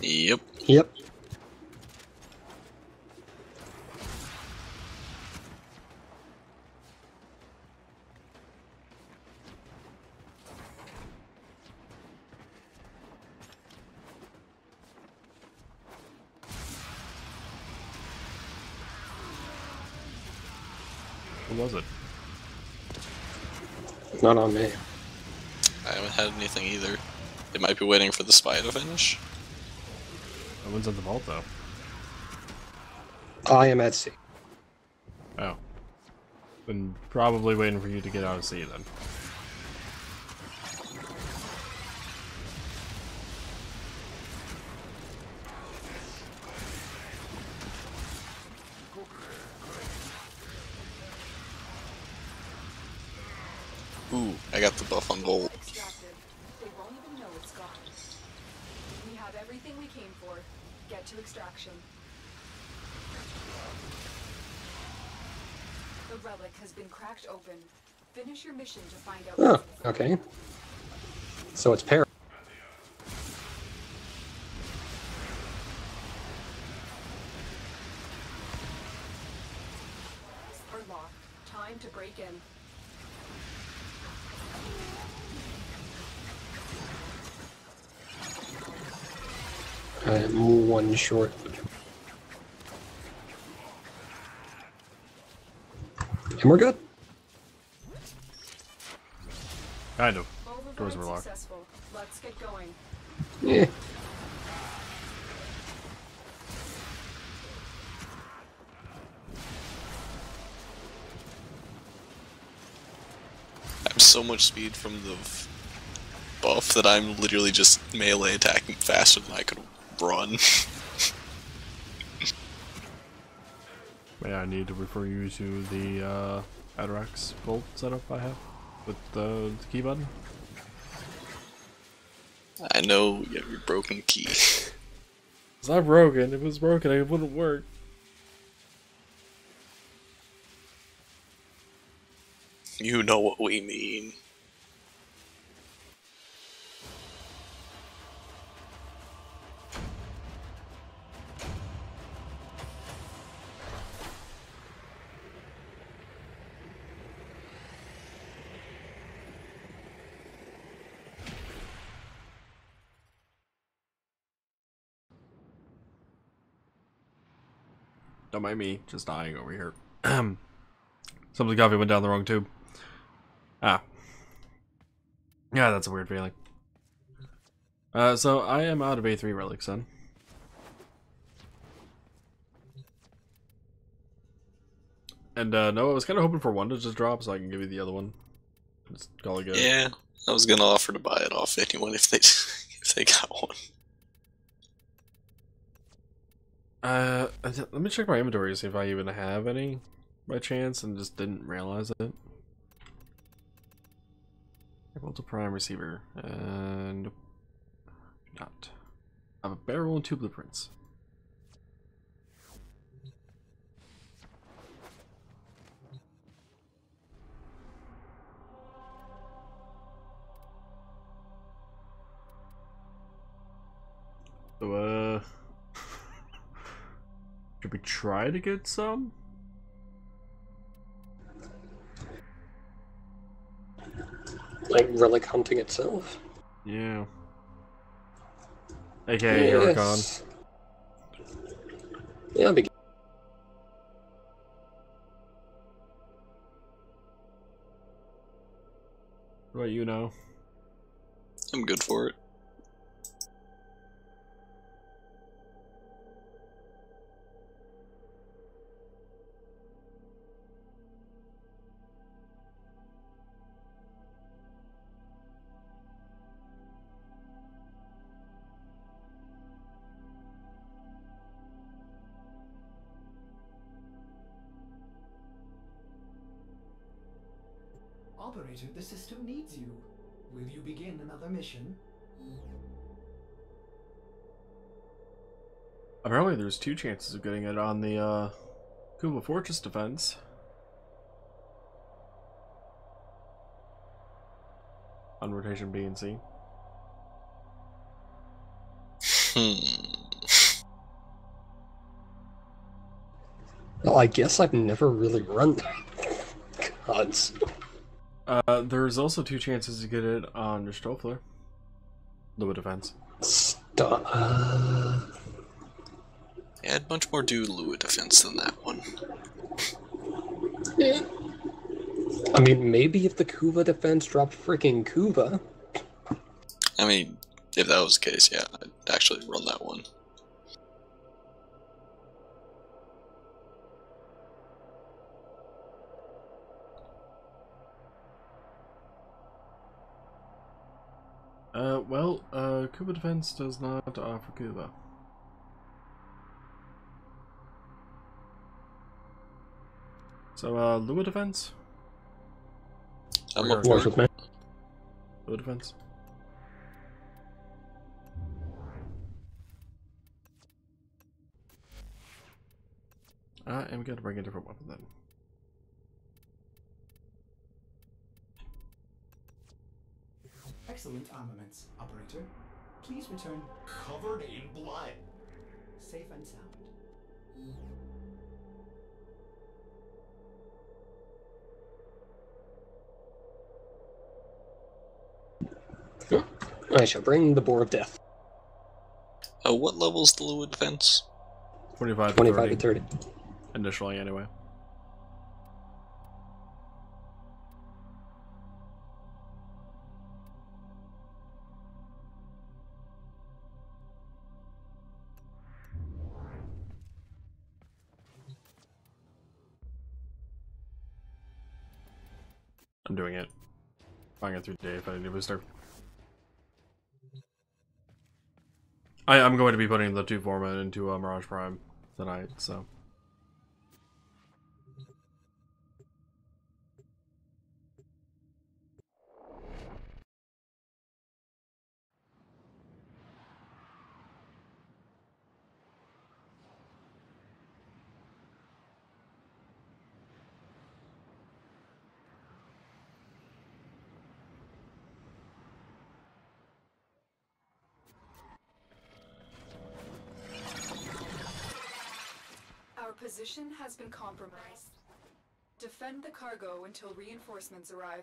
Yep. Yep. What was it? Not on me. I haven't had anything either. It might be waiting for the spy to finish. No one's at the vault though. I am at sea. Oh. Then probably waiting for you to get out of sea then. Mission to find out. Oh, okay. So it's pair. Time to break in. I'm one short. And we're good. Kind of. Override Doors were locked. successful. Let's get going. Yeah. I have so much speed from the buff that I'm literally just melee attacking faster than I could run. May I need to refer you to the uh, Adorax bolt setup I have with the, the key button? I know you have your broken key. It's not broken. If it was broken, it wouldn't work. You know what we mean. Don't mind me, just dying over here. Some of the coffee went down the wrong tube. Ah. Yeah, that's a weird feeling. Uh, so I am out of A3 relics then. And uh, no, I was kind of hoping for one to just drop so I can give you the other one. Just call it good. Yeah, I was gonna offer to buy it off anyone if they if they got one. Uh, let me check my inventory to see if I even have any by chance and just didn't realize it. To prime receiver and. Not. I have a barrel and two blueprints. So, uh, should we try to get some? Like relic hunting itself. Yeah. AKA Huracan. Yes. Yeah, I'll be What about you know? I'm good for it. Mission? Apparently there's two chances of getting it on the uh Kuva Fortress defense. On rotation B and C. Hmm. Well, I guess I've never really run Gods. Uh, there's also two chances to get it on your Stoffler. Lua defense. St- uh, Add much more do Lua defense than that one. eh. I mean, maybe if the Kuva defense dropped freaking Kuva. I mean, if that was the case, yeah, I'd actually run that one. Uh, well, uh, Kuva defense does not offer Kuva. So, uh, Lua defense? I'm We're up gonna- for Works with me. Lua defense? Uh, and we gotta bring a different weapon then. Excellent armaments, operator. Please return Covered in blood. safe and sound. I shall bring the Boar of Death. Uh, what level's the Lua defense? 25 to 25 30, to 30. initially anyway. It through if I need a booster. I, I'm going to be putting the two format into uh, Mirage Prime tonight, so. Our position has been compromised. Defend the cargo until reinforcements arrive.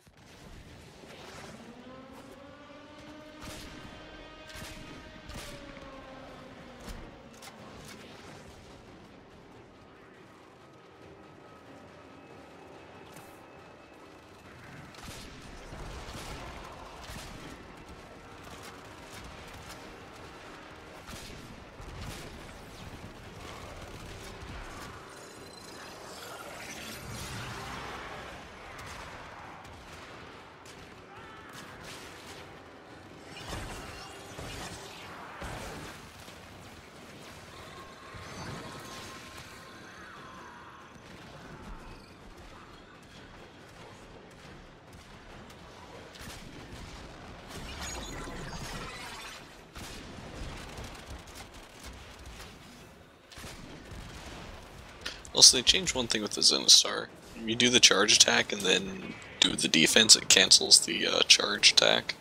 Also, they changed one thing with the Zenistar. You do the charge attack and then do the defense, it cancels the uh, charge attack.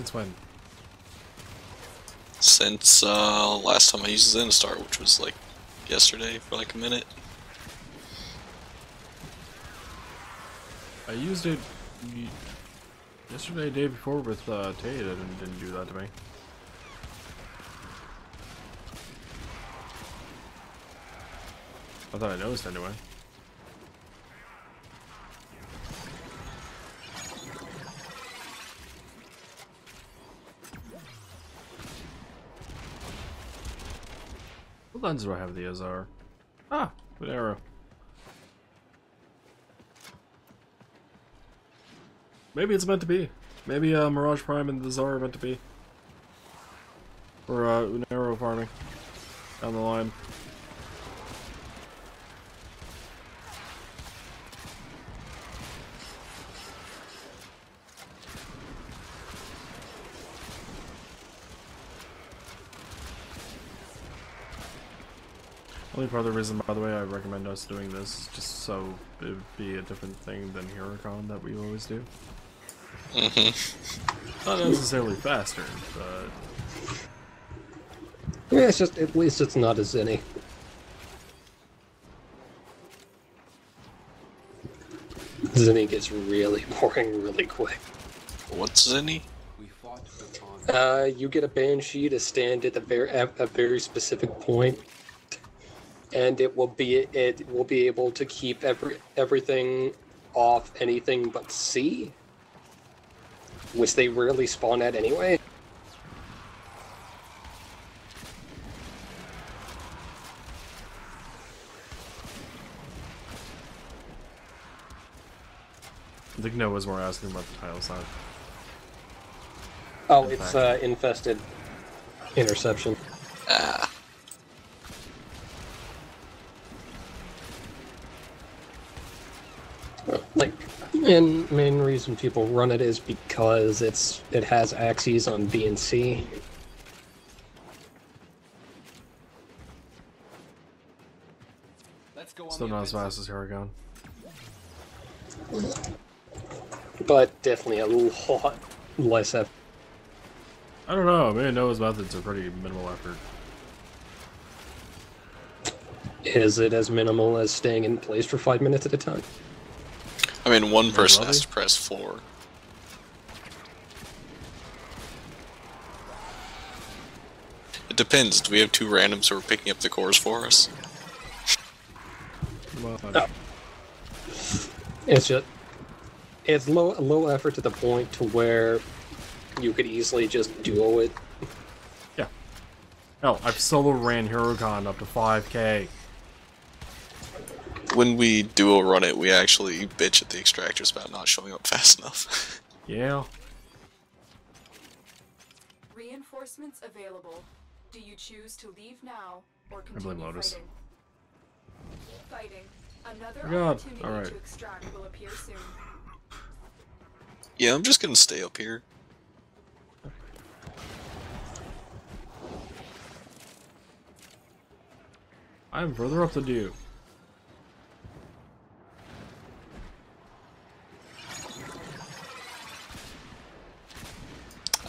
It's when. Since uh, last time I used Zenistar, which was like yesterday for like a minute. I used it yesterday, day before with uh, Tate, and didn't do that to me. I thought I noticed anyway. What lens do I have the Azar? Ah, good arrow. Maybe it's meant to be. Maybe uh, Mirage Prime and the Zarr are meant to be. For uh, farming. Down the line. Only part of the reason, by the way, I recommend us doing this, just so it would be a different thing than Hieracon that we always do. Mm-hmm. Not necessarily faster, but Yeah, it's just at least it's not as any. Xini gets really boring really quick. What's Xini? We fought the pawn. Uh, you get a banshee to stand at the very at a very specific point, and it will be it will be able to keep every everything off anything but sea, which they rarely spawn at anyway. I think Noah was more asking about the title side. Oh, it's uh, infested interception. Ah. Like, and main reason people run it is because it's it has Axi on B and C. Let's go on Still not as fast as Hieracon. but definitely a lot less effort. I don't know. Maybe Noah's methods are pretty minimal effort. Is it as minimal as staying in place for five minutes at a time? I mean, one person has to press four. It depends. Do we have two randoms who are picking up the cores for us? Well, Oh. It's just it's low low effort to the point to where you could easily just duo it. yeah. Hell, I've solo ran Hieracon up to 5k. When we duo run it, we actually bitch at the extractors about not showing up fast enough. Yeah. Reinforcements available. Do you choose to leave now or blame continue Lotus. fighting? Fighting. Another Oh God, opportunity alright. to extract will appear soon. yeah, I'm just gonna stay up here. I'm further up than you.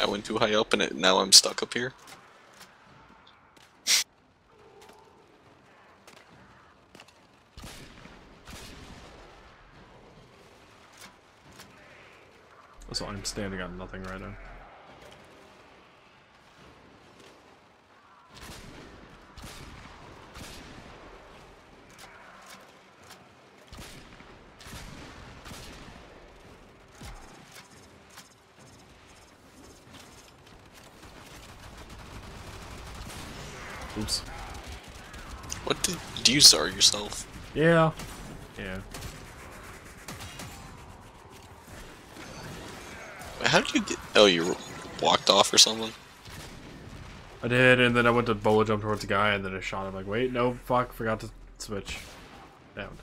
I went too high up and it now I'm stuck up here. So I'm standing on nothing right now. Oops. What did you Zarr yourself? Yeah. Yeah. How did you get? Oh, you walked off or something? I did, and then I went to bullet jump towards the guy, and then I shot him. Like, wait, no, fuck, forgot to switch. Down.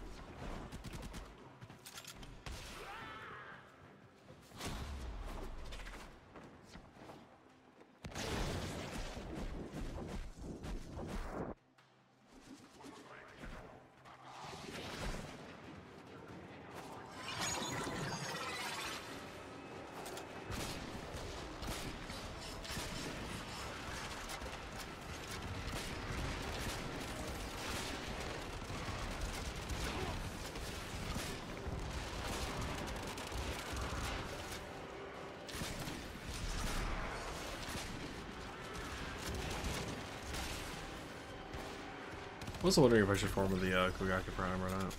Was wondering if I should form with the uh, Kogake Prime or not.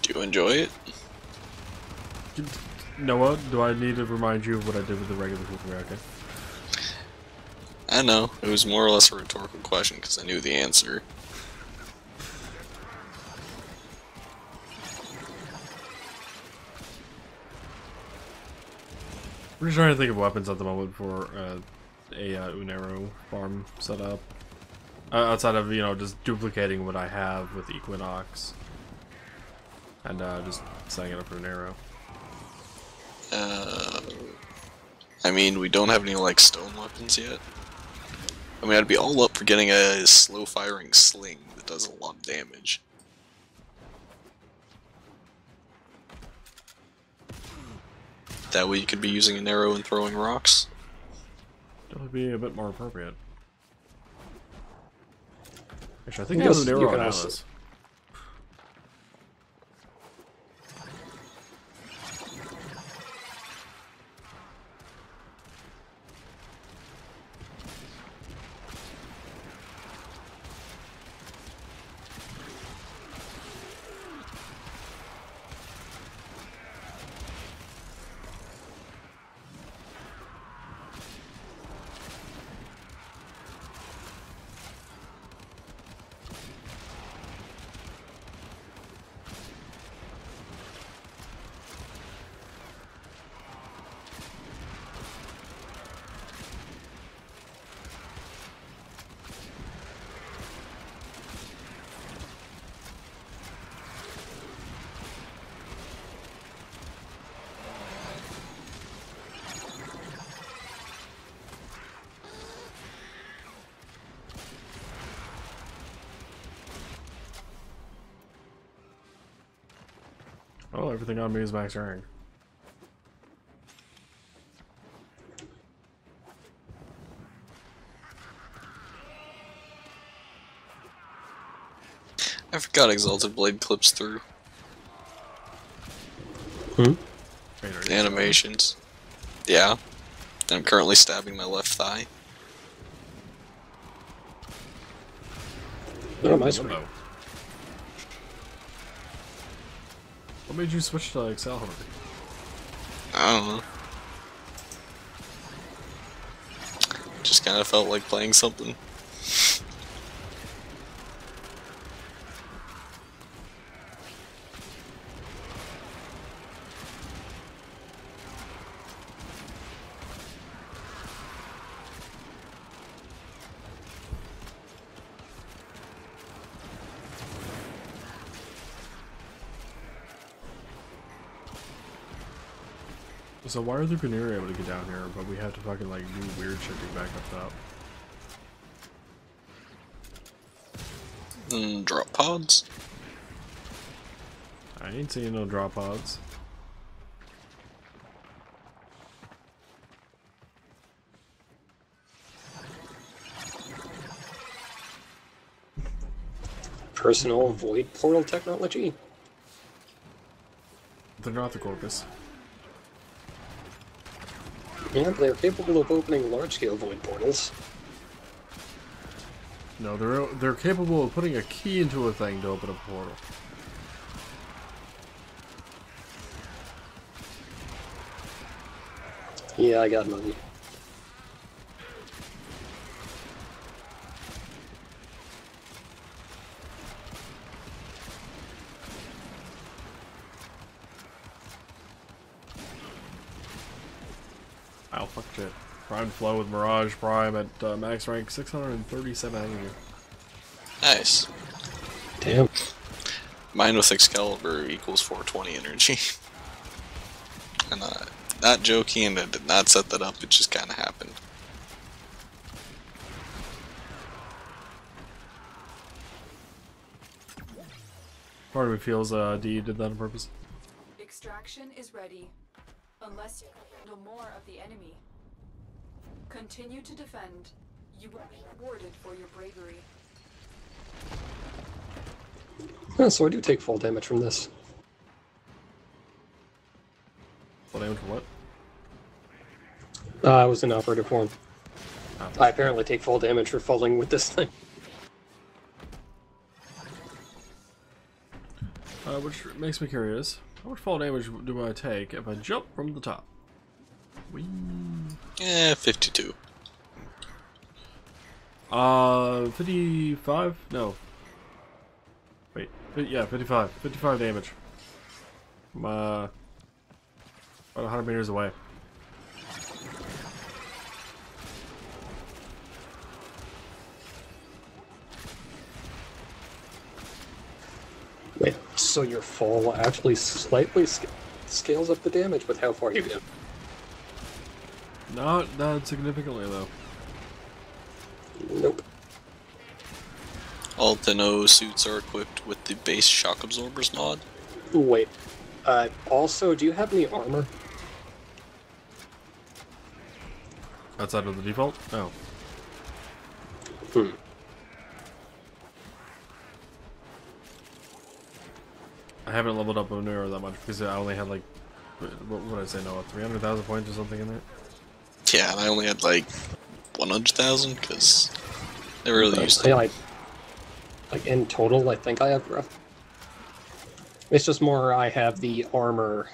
Do you enjoy it? Noah, do I need to remind you of what I did with the regular Kogake? I know. It was more or less a rhetorical question because I knew the answer. We're just trying to think of weapons at the moment for uh, a uh, Unairu farm setup. Uh, outside of, you know, just duplicating what I have with Equinox. And uh, just setting it up for Unairu. Uh, I mean, we don't have any, like, stone weapons yet. I mean, I'd be all up for getting a slow-firing sling that does a lot of damage. That way you could be using an arrow and throwing rocks. That would be a bit more appropriate. Actually, I think I Yes, have an you can also- Atlas. Oh, on me is max rank. I forgot Exalted Blade clips through hmm? Wait, are the animations. Yeah. I'm currently stabbing my left thigh. Not on my screen. What made you switch to Excalibur? I don't know. Just kind of felt like playing something. So why are the Grineer able to get down here, but we have to fucking like do weird shit to get back up top? Mm, drop pods? I ain't seeing no drop pods. Personal void portal technology. They're not the Corpus. Yeah, they're capable of opening large-scale void portals. No, they're they're capable of putting a key into a thing to open a portal. Yeah, I got money. Ow, fuck shit. Prime flow with Mirage Prime at uh, max rank 637 energy. Nice. Damn. Mine with Excalibur equals 420 energy. and uh, not joking, I did not set that up, it just kind of happened. Part of me feels uh, D did that on purpose. Extraction is ready. Unless you handle more of the enemy. Continue to defend. You will be rewarded for your bravery. Yeah, so I do take full damage from this. Full damage for what? Uh, I was in operative form. Oh. I apparently take full damage for falling with this thing. Uh, which makes me curious. How much fall damage do I take if I jump from the top? Whee. Eh, 52. Uh, 55? No. Wait, fi- yeah, 55. 55 damage. I'm, uh, about 100 meters away. Wait, so your fall actually slightly sc- scales up the damage with how far you get? Not that significantly, though. Nope. All Tenno suits are equipped with the base shock absorbers mod. Wait. Uh, also, do you have any armor? Outside of the default? Oh. Hmm. I haven't leveled up Unairu that much because I only had like, what would I say, no, 300,000 points or something in there? Yeah, and I only had like 100,000 because never really I'd used say it. I, like in total, I think I have rough. It's just more I have the armor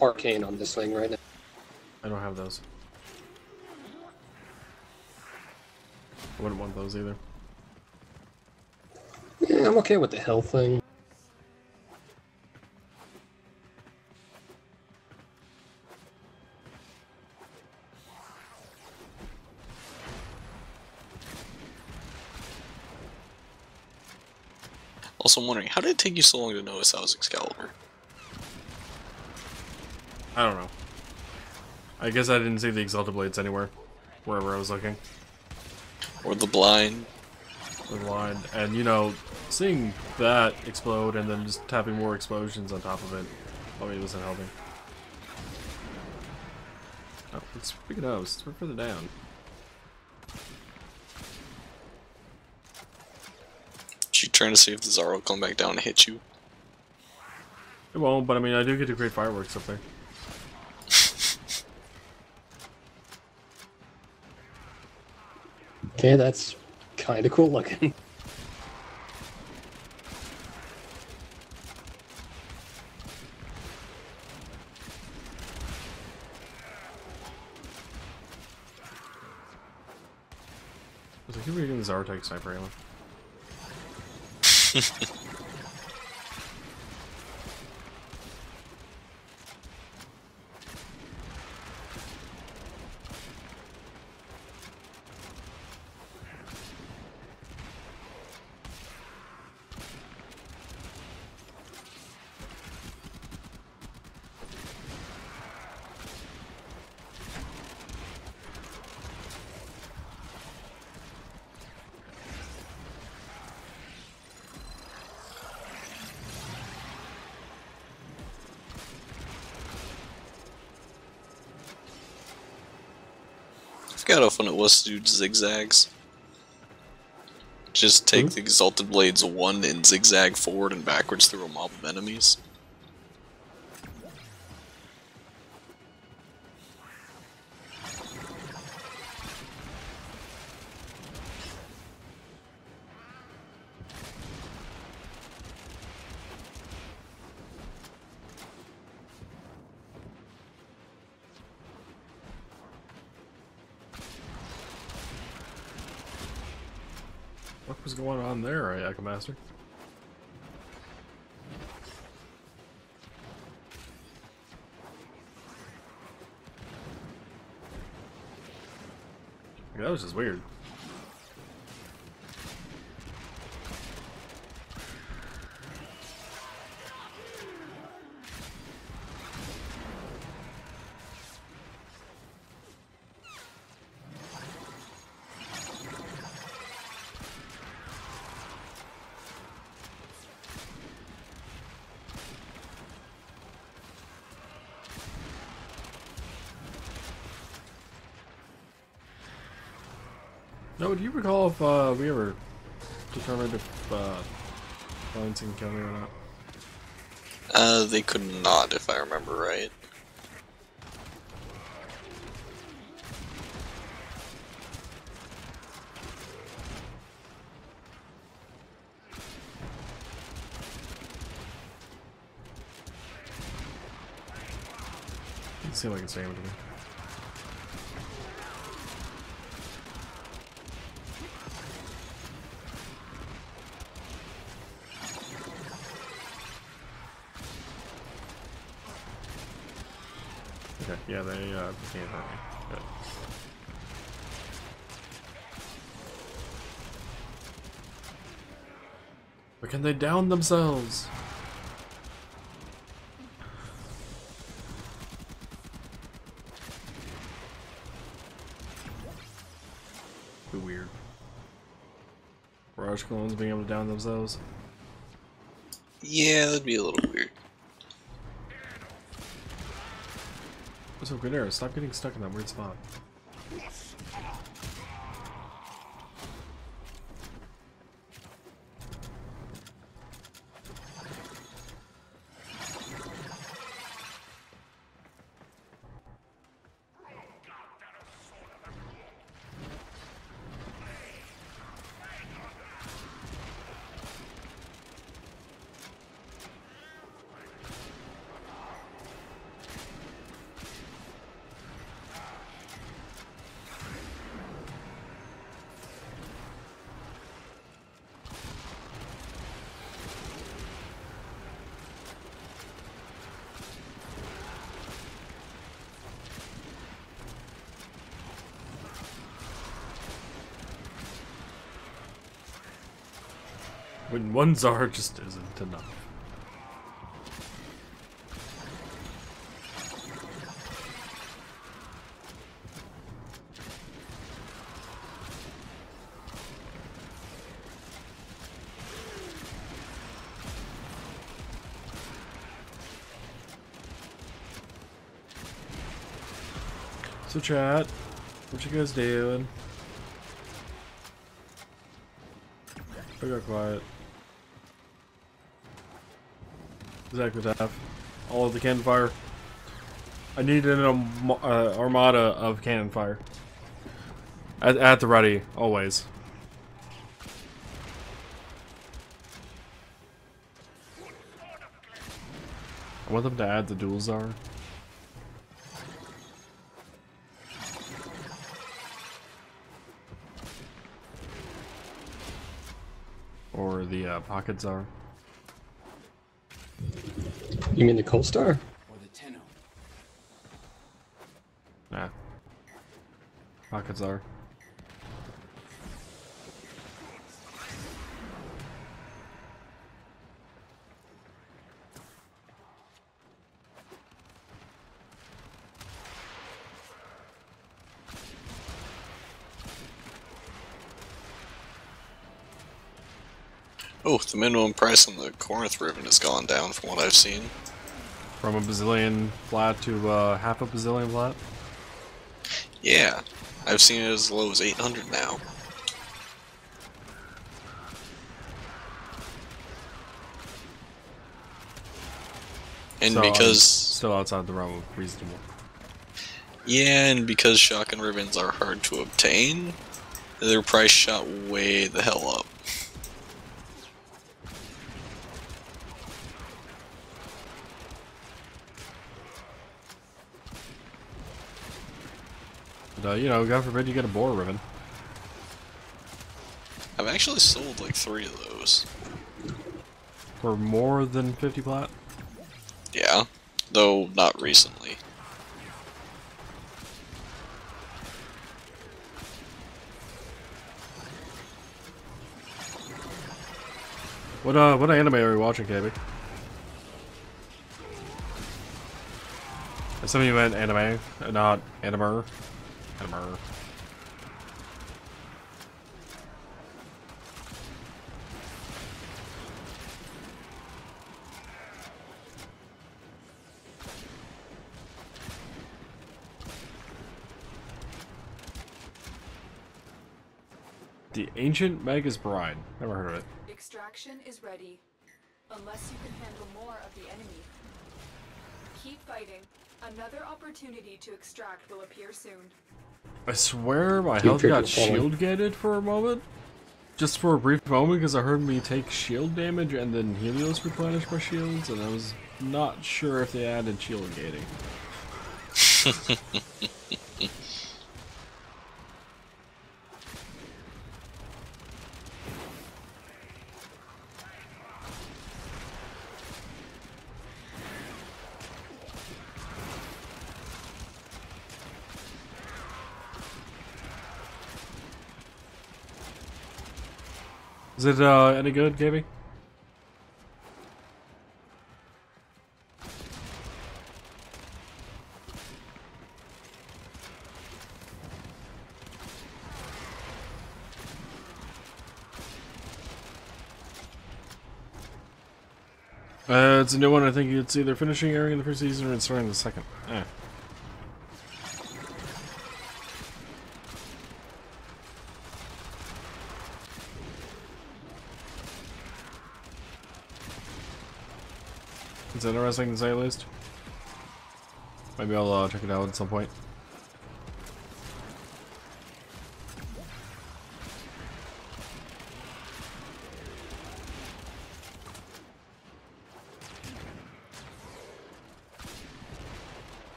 arcane on this thing right now. I don't have those. I wouldn't want those either. Yeah, I'm okay with the health thing. Also, I'm wondering, how did it take you so long to notice I was Excalibur? I don't know. I guess I didn't see the Exalted Blades anywhere, wherever I was looking. Or the blind? The line, and you know, seeing that explode and then just tapping more explosions on top of it, probably wasn't helping. Oh, speaking of, we're further down. You trying to see if the Zara will come back down and hit you? It won't, but I mean, I do get to create fireworks up there. Okay, that's kind of cool looking. I was like, who are you getting the Zartag sniper ammo? I forgot how fun it was to do zigzags. Just take hmm? the Exalted Blades 1 and zigzag forward and backwards through a mob of enemies. There, Ayaka Master? That was just weird. No, do you recall if uh, we ever determined if uh, Wellington County or not? Uh, they could not, if I remember right. Like it's saying to me. Okay, yeah, Good. But can they down themselves? Be weird. Barrage clones being able to down themselves. Yeah, that'd be a little weird. So stop getting stuck in that weird spot. When one Zarr just isn't enough. So chat, what you guys doing? I got quiet. Exactly, Taff. All of the cannon fire. I need an um, uh, armada of cannon fire. At, at the ready, always. I want them to add the dual Zarr. Or the uh, pocket Zarr. You mean the Cold Star? Or the Tenno. Nah. Pockets are. Oh, the minimum price on the Corinth riven has gone down from what I've seen. From a bazillion flat to uh, half a bazillion flat. Yeah, I've seen it as low as 800 now. And So, um, because Still outside the realm of reasonable. yeah, and because shotgun rivens are hard to obtain, their price shot way the hell up. But, uh, you know, God forbid you get a boar riven. I've actually sold like three of those. For more than 50 plat? Yeah, though not recently. What uh, what anime are you watching, KB? Some of you meant anime, not animer. Animer. The Ancient Magus Bride. Never heard of it. Extraction is ready. Unless you can handle more of the enemy. Keep fighting. Another opportunity to extract will appear soon. I swear my Keep health got shield gated for a moment. Just for a brief moment because I heard me take shield damage and then Helios replenish my shields and I was not sure if they added shield gating. it uh, any good, Gabby? Uh, it's a new one. I think it's either finishing airing in the first season or it's starting the second. Eh. Interesting to say the least. Maybe I'll uh, check it out at some point.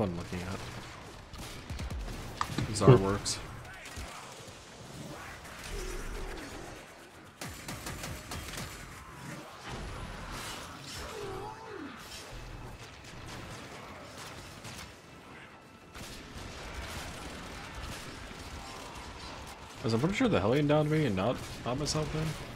Fun looking at. His artworks. Because I'm pretty sure the Hellion downed me and not, not myself then.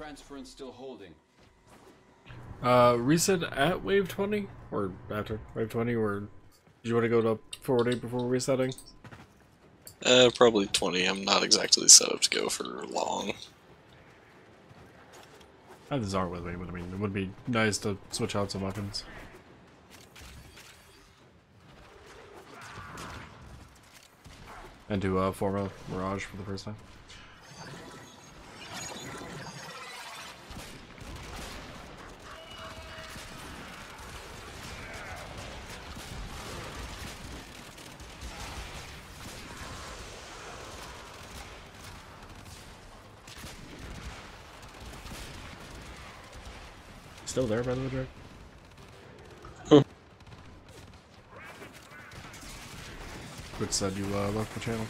Transference still holding. Uh, reset at wave 20? Or after wave 20? Or do you want to go to 40 before resetting? Uh, probably 20. I'm not exactly set up to go for long. I have this art with me, but I mean, it would be nice to switch out some weapons. And to uh, form a Mirage for the first time. Still there, by the way, Drake? Which said you uh, left the channel.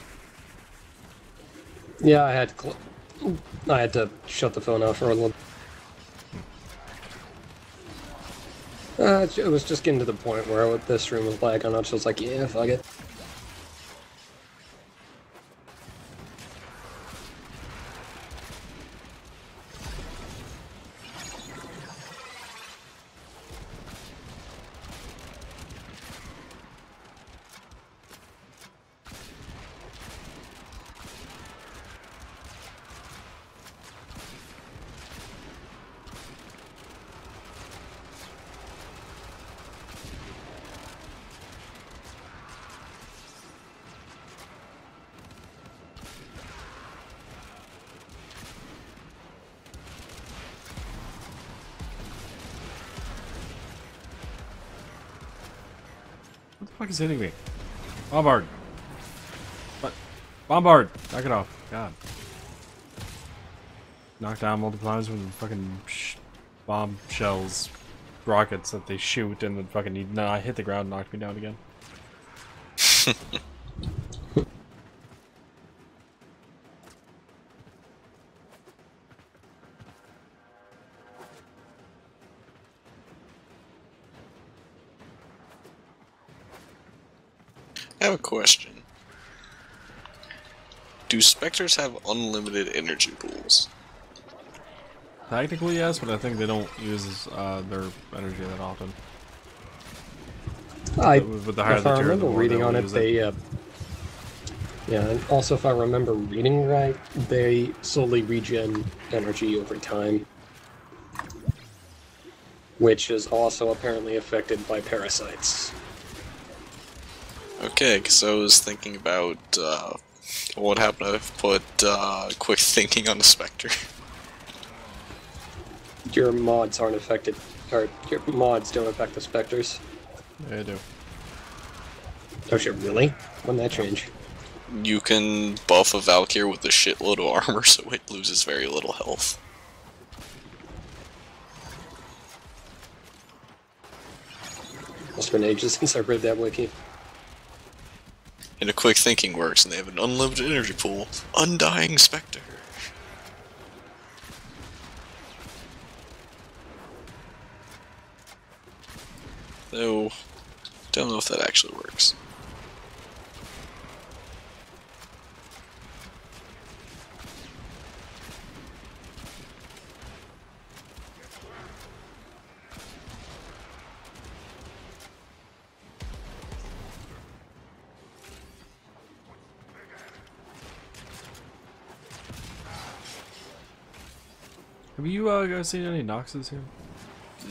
Yeah, I had to. Cl- I had to shut the phone off for a little. Uh, it was just getting to the point where this room was lagging. I was just like, yeah, fuck it. Fuck is hitting me? Bombard! What? Bombard! Knock it off. God. Knocked down multiple times with fucking bomb shells, rockets that they shoot, and then fucking nah, hit the ground and knocked me down again. question. do specters have unlimited energy pools? Technically, yes, but I think they don't use uh, their energy that often. I, With- with the higher if the I tier, the remember more reading on it, use it. they. Uh, yeah, and also if I remember reading right, they slowly regen energy over time, which is also apparently affected by parasites. Okay, because I was thinking about uh, what would happen if I put uh, quick thinking on the specter. Your mods aren't affected, or your mods don't affect the specters. Yeah, I do. Oh shit, really? When that change? You can buff a Valkyr with a shitload of armor so it loses very little health. It's been ages since I read that wiki. Quick thinking works, and they have an unlimited energy pool. Undying Spectre. Though, don't know if that actually works. Have you uh, guys seen any Noxes here?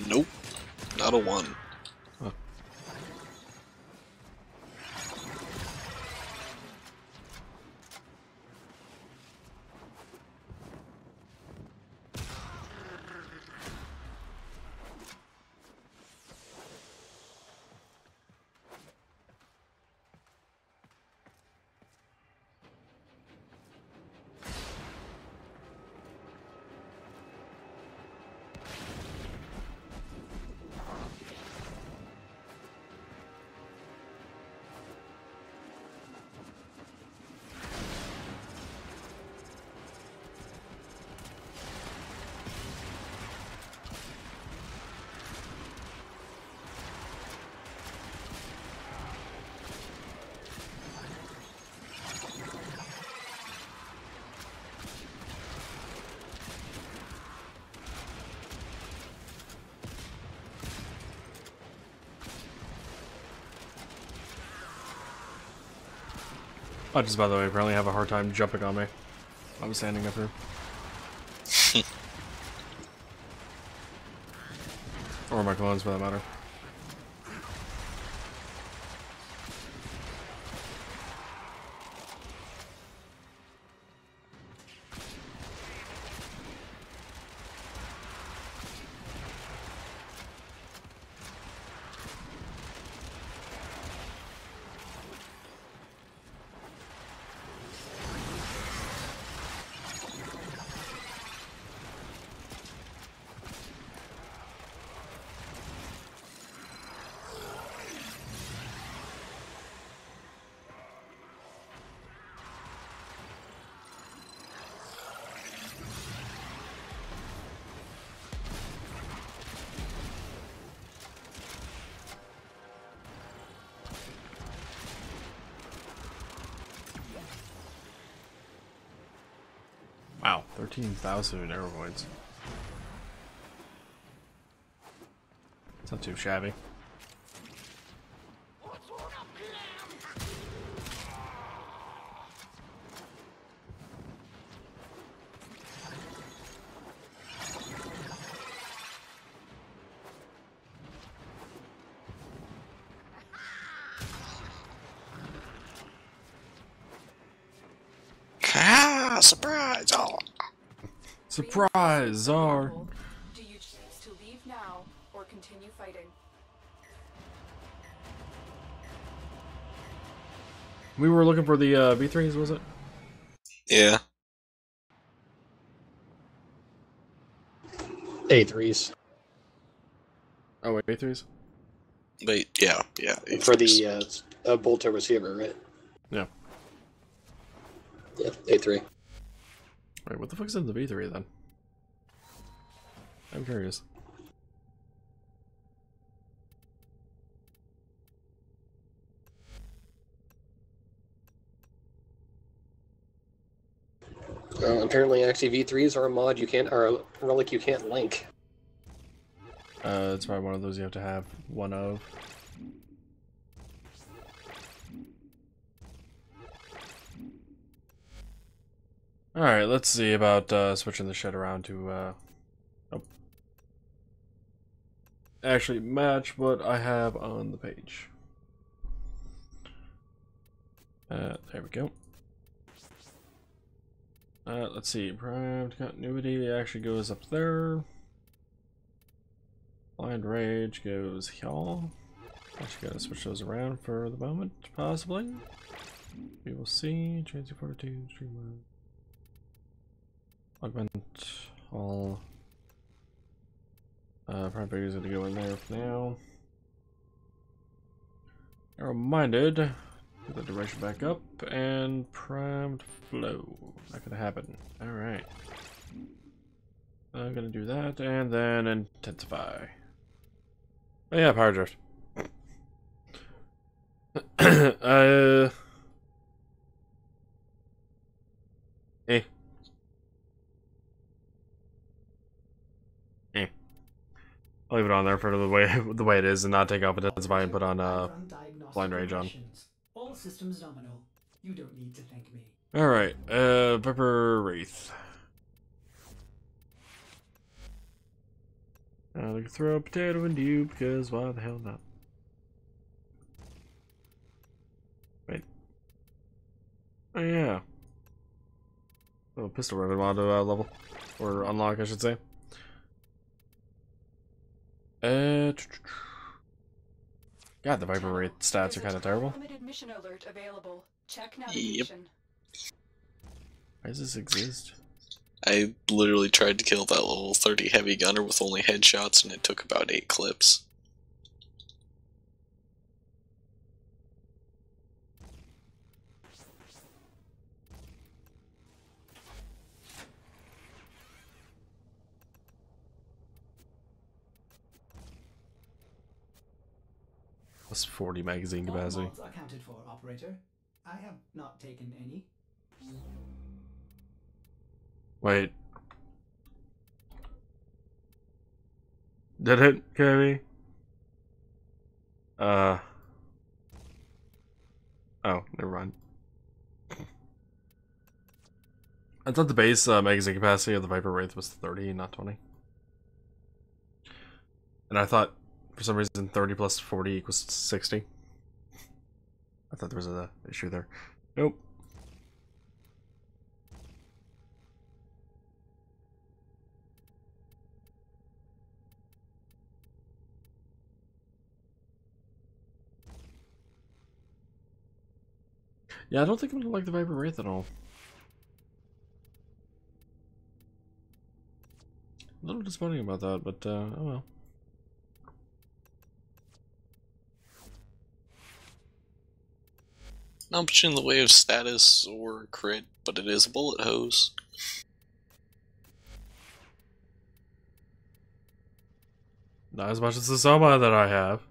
Nope. Not a one. Oh, just by the way, apparently have a hard time jumping on me. I'm standing up here. or my clones, for that matter. Wow, 13,000 arrow points. It's not too shabby. Ah, surprise! Oh. Surprise, Czar! Do you choose to leave now or continue fighting? We were looking for the uh, B3s, was it? Yeah. A3s. Oh, wait, A3s? But yeah, yeah. For the uh, s- uh, Bolter receiver, right? Yeah. Yeah, A3. What the fuck's in the B3 then? I'm curious. Uh, apparently, actually, B3s are a mod you can't, or a relic you can't link. Uh, it's probably one of those you have to have one of. Alright, let's see about uh, switching the shit around to, uh... Actually, match what I have on the page. Uh, there we go. Uh, let's see, primed continuity actually goes up there. Blind Rage goes here. Actually gotta switch those around for the moment, possibly. We will see. Transient Fortitude, Streamline. Augment all. Uh, Vigor is gonna go in there for now. Narrow Minded. Put the direction back up and primed flow. Not gonna happen. Alright. I'm gonna do that and then intensify. Oh yeah, power drift. uh. Eh. Eh. I'll leave it on there for the way the way it is, and not take off intensify and put on uh. Blind Rage on. All systems nominal. You don't need to thank me. All right, uh, Viper Wraith. I they can throw a potato into you because why the hell not? Wait. Oh yeah. Oh, pistol running mod uh, level or unlock, I should say. Uh. God, the Viper Wraith stats are kind of terrible. Mission alert available. Check Yep. Why does this exist? I literally tried to kill that level 30 heavy gunner with only headshots and it took about 8 clips. Plus 40 magazine All capacity. accounted for, operator. I have not taken any. Wait. Did it, Kirby? Uh. Oh, never mind. I thought the base uh, magazine capacity of the Viper Wraith was 30, not 20. And I thought, for some reason, 30 plus 40 equals 60. I thought there was a issue there. Nope. Yeah, I don't think I'm gonna like the Viper Wraith at all. A little disappointing about that, but uh, oh well. Not much in the way of status or crit, but it is a bullet hose. Not as much as the Soma that I have.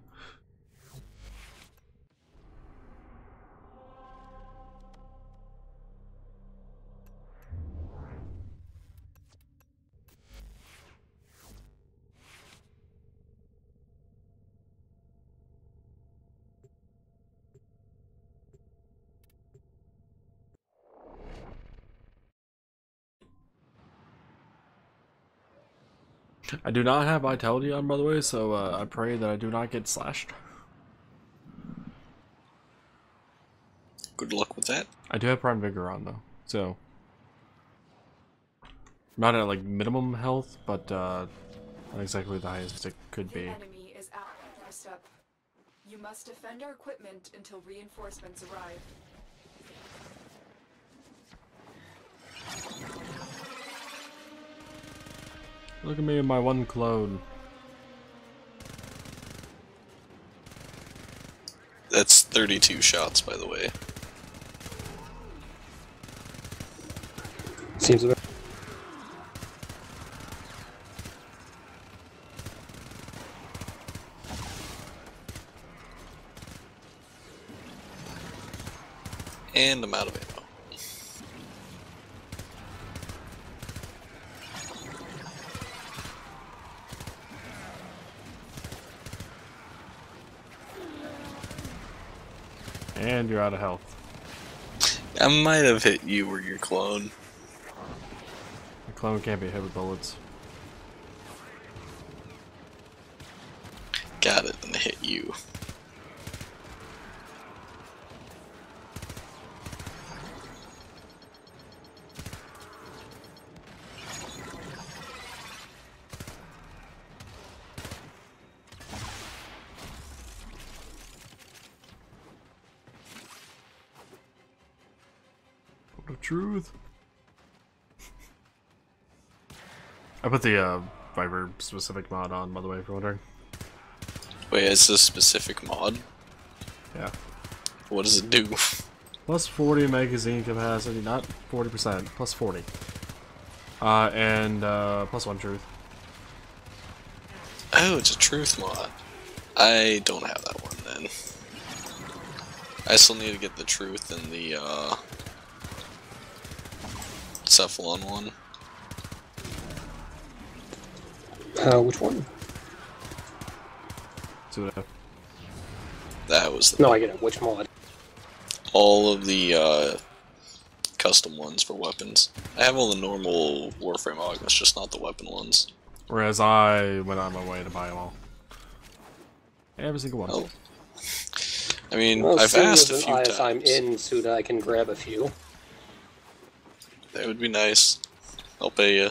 I do not have Vitality on, by the way, so uh, I pray that I do not get slashed. Good luck with that. I do have Prime Vigor on, though, so... Not at, like, minimum health, but, uh, not exactly the highest it could The be. enemy is at our doorstep. You must defend our equipment until reinforcements arrive. Look at me and my one clone. That's 32 shots, by the way. Seems about And I'm out of ammo. And you're out of health. I might have hit you or your clone. The clone can't be hit with bullets. I put the uh, Viper specific mod on, by the way, if you're wondering. Wait, it's a specific mod? Yeah. What does it do? Plus 40 magazine capacity, not 40%, plus 40. Uh, and uh, plus 1 truth. Oh, it's a truth mod. I don't have that one then. I still need to get the truth and the uh Cephalon one. Uh, which one? So, uh, That was the, No, I get it. Which mod? all of the uh custom ones for weapons. I have all the normal Warframe augments, just not the weapon ones. whereas I went on my way to buy them all. Every single one. Oh. I mean, Well, I've asked a as few as times. I'm in Suda, I can grab a few. That would be nice. I'll pay you.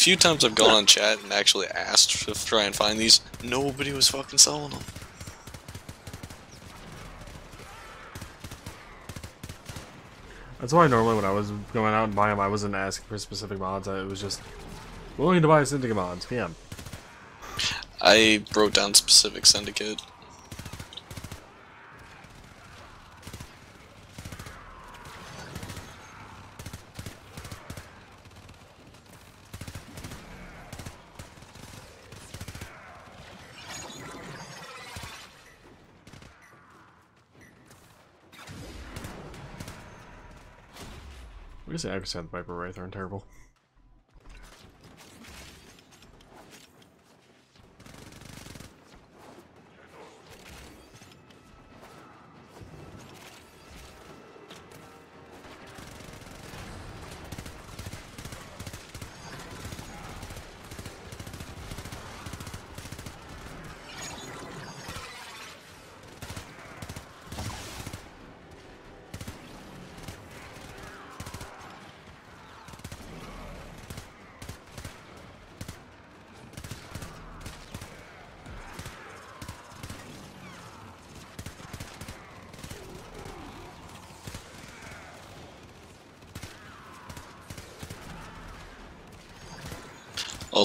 Few times I've gone on chat and actually asked to try and find these, nobody was fucking selling them. That's why normally when I was going out and buying them, I wasn't asking for specific mods. I was just willing to buy a syndicate mods. PM. I wrote down specific syndicate. We just accuracy on the Viper Wraith aren't terrible.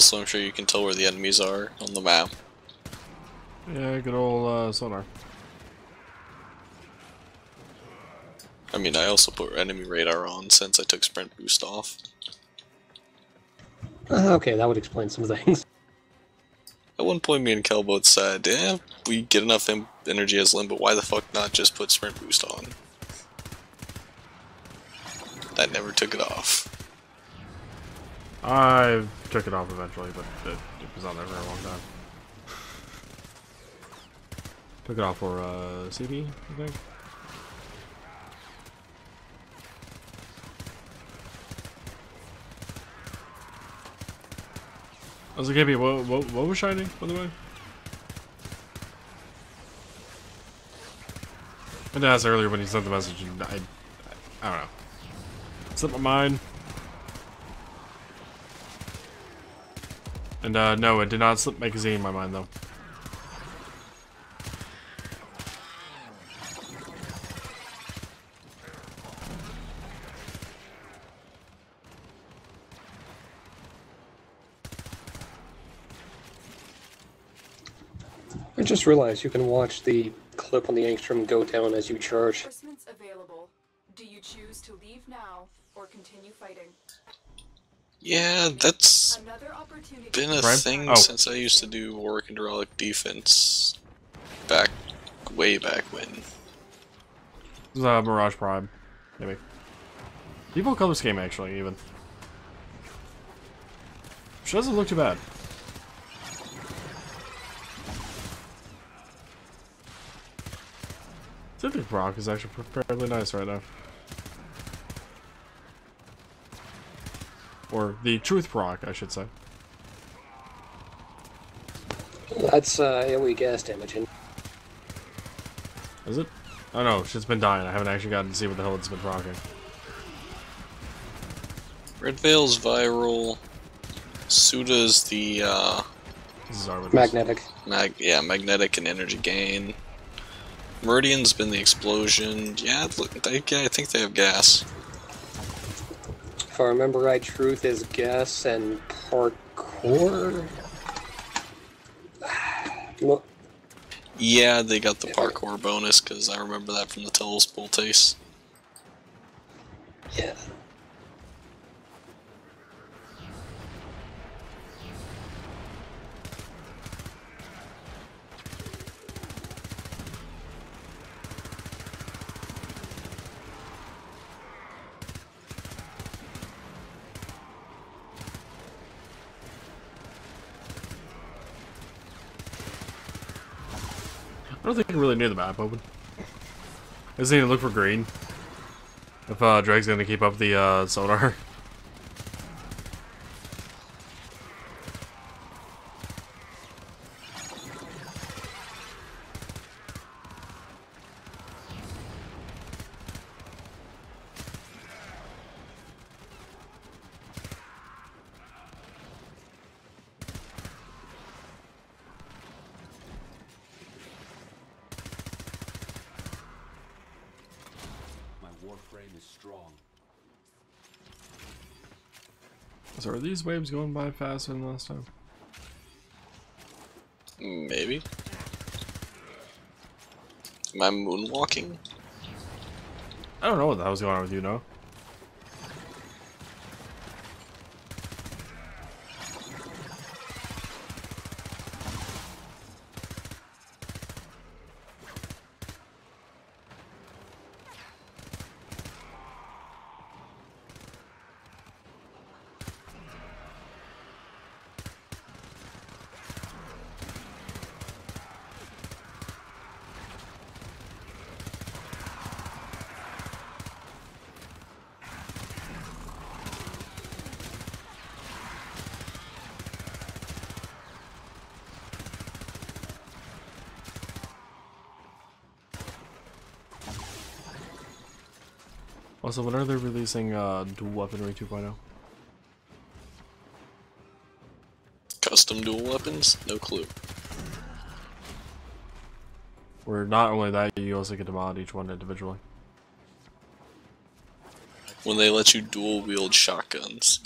Also, I'm sure you can tell where the enemies are on the map. Yeah, good old uh, sonar. I mean, I also put enemy radar on since I took sprint boost off. Uh, okay, that would explain some things. At one point, me and Kel both said, "Yeah, we get enough energy as Limb, but why the fuck not just put sprint boost on?" That never took it off. I took it off eventually, but it, it was on there for a long time. Took it off for uh, CP, I think. I was like, KB, what, what, what was shining, by the way? I did ask earlier when he sent the message, and I, I, I don't know. Slipped my mind. And uh, no, it did not slip magazine in my mind though. I just realized you can watch the clip on the Angstrom go down as you charge. Yeah, that's been a Prime? thing Oh. since I used to do Warwick and Derelict defense back way back when. This is uh, Mirage Prime, maybe. People call this game actually, even. Which doesn't look too bad. Scientific rock is actually fairly nice right now. Or the truth rock, I should say. That's uh, AoE gas damage. Is it? Oh no, shit's been dying. I haven't actually gotten to see what the hell it's been rocking. Red Veil's viral. Suda's the uh, This is magnetic. mag yeah magnetic and energy gain. Meridian's been the explosion. Yeah, look- they, yeah, I think they have gas. If I remember right, truth is guess and parkour. Look, Yeah, they got the parkour bonus because I remember that from the Telos Boltace. yeah. I don't think I really knew the map open. I just need to look for green. If uh, Drake's gonna keep up the uh, sonar. these waves going by faster than last time? Maybe. Am I moonwalking? I don't know what the hell's going on with you, no? Also, when are they releasing uh, Dual Weaponry oh? 2.0? Custom dual weapons? No clue. Where not only that, you also get to mod each one individually. When they let you dual wield shotguns.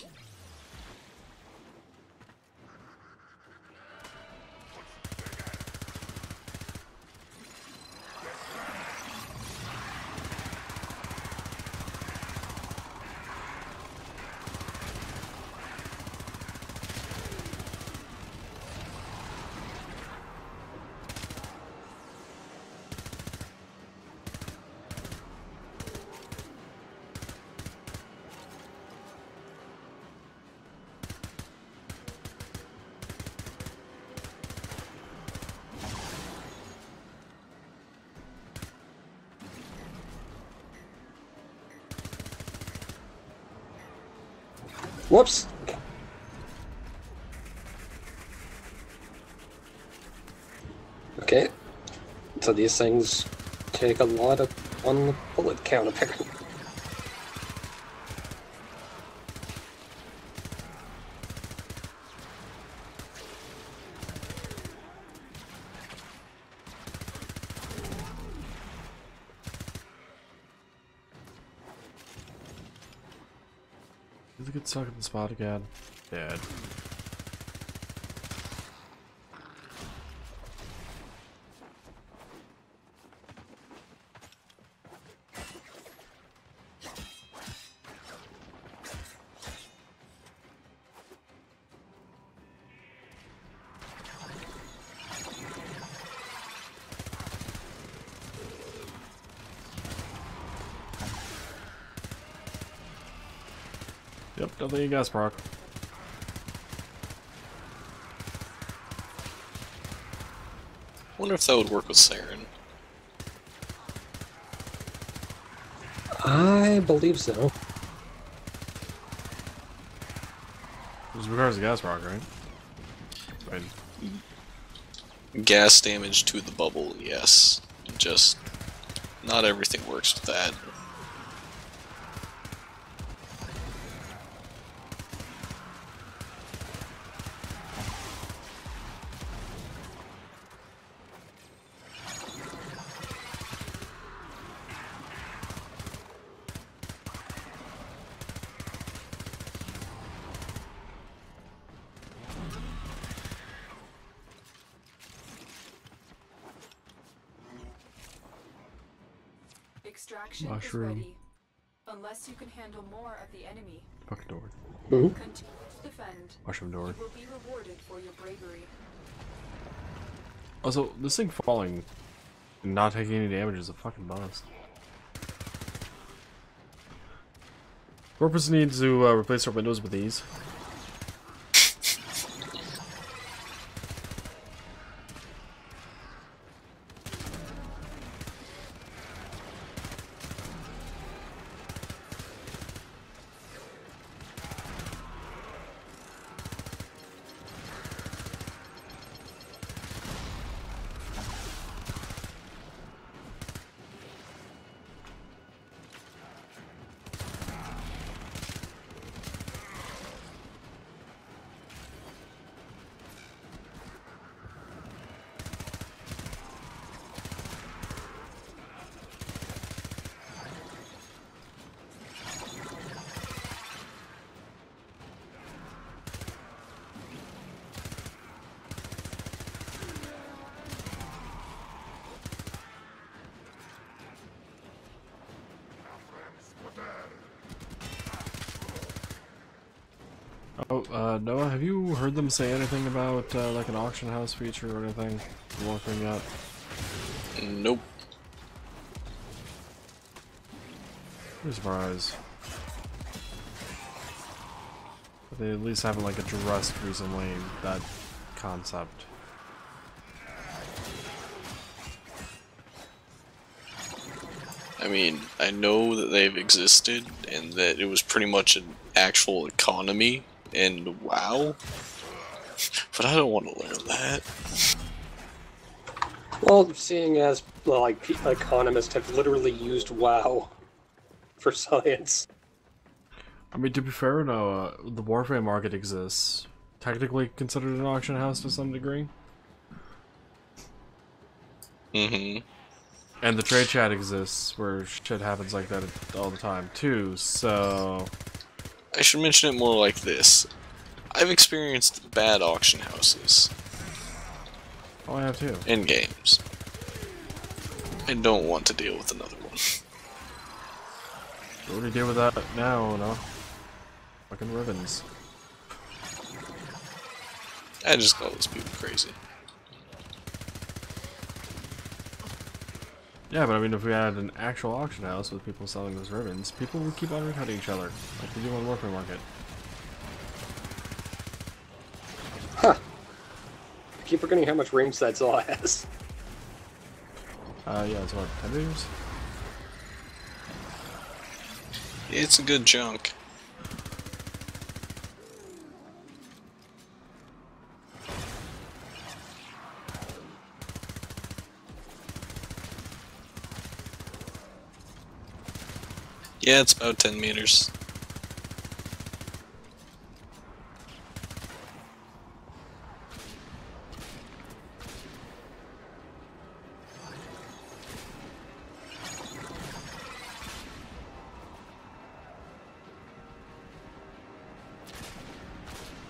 Whoops. Okay. So these things take a lot of on the bullet count, apparently. Stuck in the spot again? Dead. Yep, nothing you guys, Brock. Wonder if that would work with Saryn. I believe so. This requires a gas rock, right? Wait, Gas damage to the bubble, yes. Just not everything works with that. Extraction Mushroom. is ready. Unless you can handle more of the enemy, fucking door. Continue to defend. Mushroom door. You will be rewarded for your bravery. Also, this thing falling and not taking any damage is a fucking bonus. Corpus needs to uh, replace our windows with these. Oh, uh, Noah, have you heard them say anything about, uh, like an auction house feature or anything? Working yet? Nope. Pretty surprised. But they at least haven't, like, addressed recently that concept. I mean, I know that they've existed and that it was pretty much an actual economy in WoW, but I don't want to learn that. Well, seeing as well, like economists have literally used WoW for science. I mean, to be fair, Noah, the Warframe market exists. Technically considered an auction house to some degree. hmm And the trade chat exists, where shit happens like that all the time, too, so... I should mention it more like this. I've experienced bad auction houses Oh, I have too. in games. I don't want to deal with another one. What do you deal with that now, no? Fucking rivens. I just call those people crazy. Yeah, but I mean, if we had an actual auction house with people selling those rivens, people would keep undercutting each other, like they do on Warframe Market. Huh. I keep forgetting how much range that Zaw has. Uh, yeah, it's what, 10 meters? It's a good junk. Yeah, it's about 10 meters.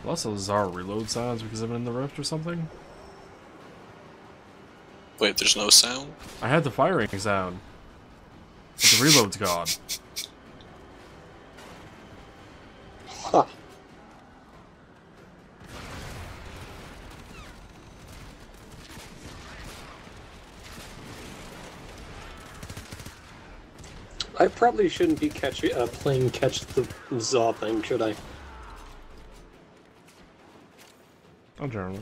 Lots of bizarre reload sounds because I'm in the rift or something. Wait, there's no sound? I had the firing sound. The reload's gone. I probably shouldn't be catch uh, playing catch the Zaw thing, should I? Oh, generally.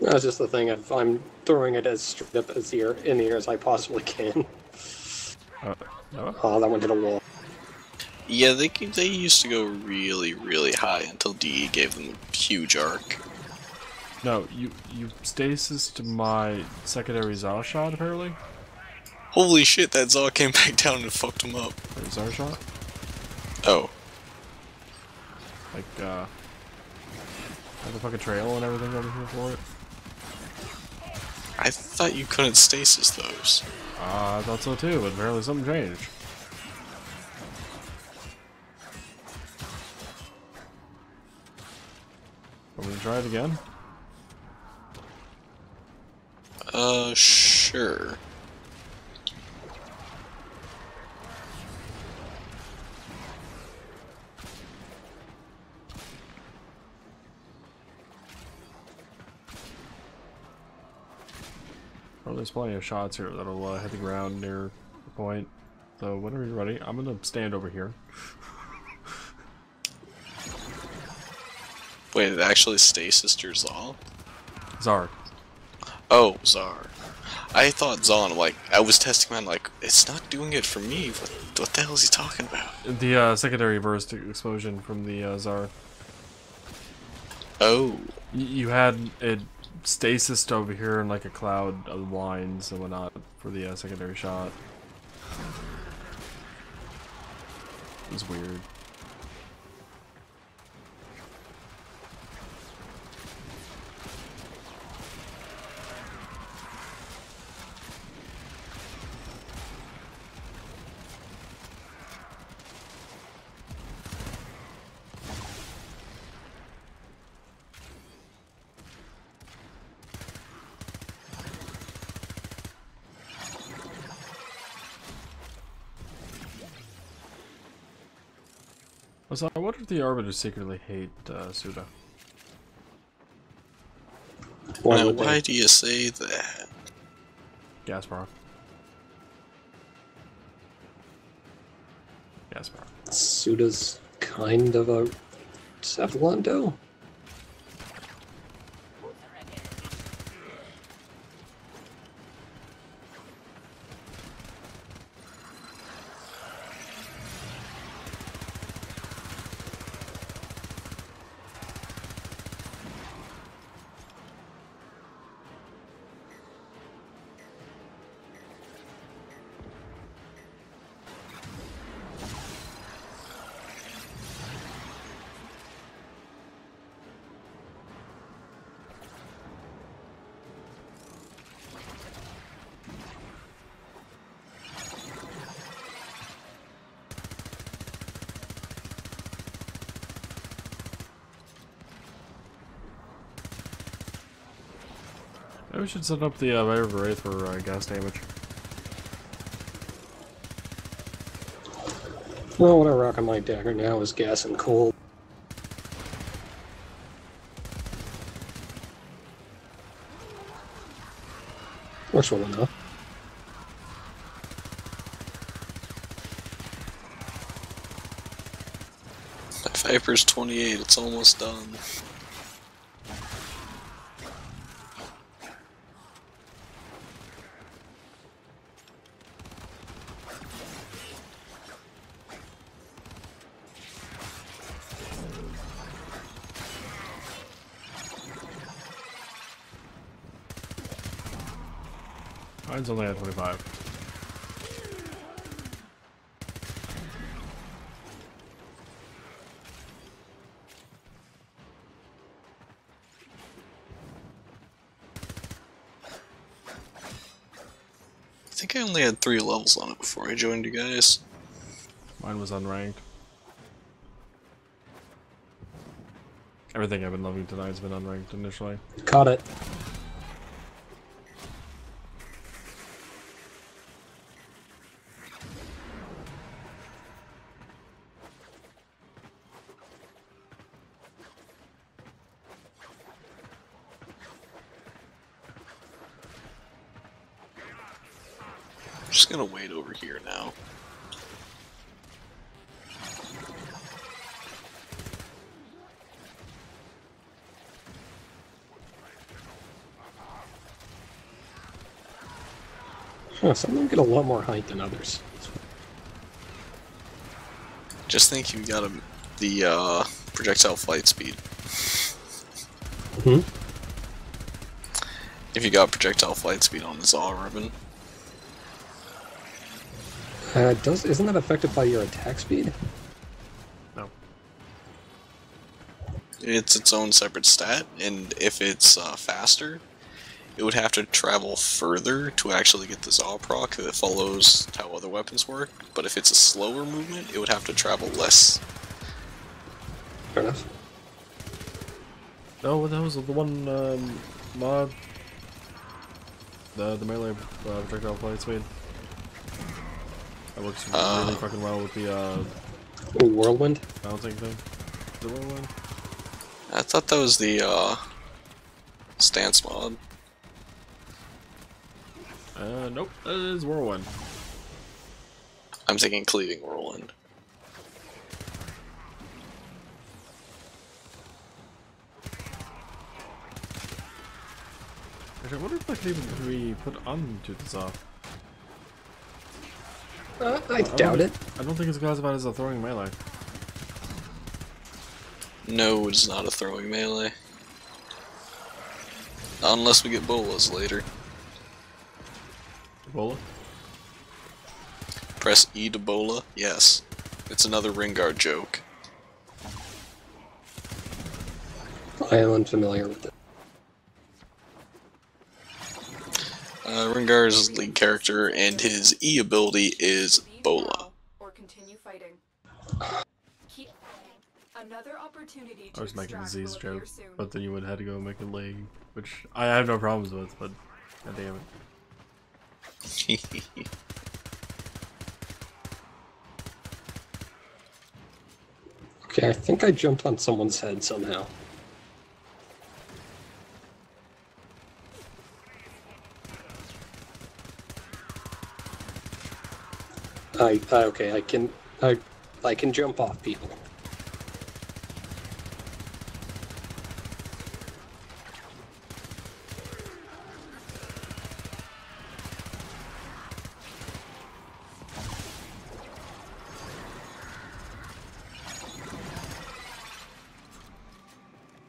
That's just the thing. If I'm throwing it as straight up as the air, in the air as I possibly can. Uh, no? Oh, that one hit a wall. Yeah, they they used to go really, really high until DE gave them a huge arc. No, you you stasis to my secondary Zara shot apparently. Holy shit, that Zaw came back down and fucked him up. Zara shot? Oh, Like uh have a fucking trail and everything over here for it. I thought you couldn't stasis those. Uh, I thought so too, but apparently something changed. Want me to try it again? Uh, sure. Well, there's plenty of shots here that'll uh, hit the ground near the point. So whenever you're ready, I'm gonna stand over here. Wait, it actually stasis your Zaw? Zarr, Oh, Zarr. I thought Zon, like, I was testing mine, like, it's not doing it for me. What, what the hell is he talking about? the uh, secondary burst explosion from the uh, Zarr. Oh, Y- you had it stasis over here in like a cloud of lines and whatnot for the uh, secondary shot. It was weird. Also, I wonder if the Arbiters secretly hate uh, Suda. Why now why do you say that? Gasparov. Gasparov. Suda's kind of a Savlando? Maybe we should set up the uh, Viper Wraith for uh, gas damage. Well, what I rock on my dagger now is gas and cold. Works well enough. That Viper's 28, it's almost done. Mine's only at 25. I think I only had three levels on it before I joined you guys. Mine was unranked. Everything I've been loving tonight has been unranked initially. Caught it. I'm just gonna wait over here now. Huh, some of them get a lot more height than others. Just think you got a, the uh, projectile flight speed. Hmm? If you got projectile flight speed on the Zaw riven, Uh, does isn't that affected by your attack speed? No. it's its own separate stat, and if it's uh, faster, it would have to travel further to actually get the Zaw proc that follows how other weapons work. But if it's a slower movement, it would have to travel less. Fair enough. No, that was the one um, mod. The the melee uh, projectile flight speed. That works Uh. really fucking well with the uh, Ooh, whirlwind. bouncing thing. The whirlwind. I thought that was the uh, stance mod. Nope, that is whirlwind. I'm thinking cleaving whirlwind. Actually, I wonder if that could even be put onto the Zaw. Uh, I doubt it. I don't think it's as classified as a throwing melee. No, it's not a throwing melee. Unless we get bolas later. Ebola? Press E to bola. Yes. It's another Ringard joke. I am unfamiliar with it. Uh, Ringar's lead character and his E ability is bola. Or continue fighting. Another opportunity to I was making a extract disease will joke, but then you would have to go make a leg, which I have no problems with, but god damn it. Okay, I think I jumped on someone's head somehow. I, I okay, I can I I can jump off people.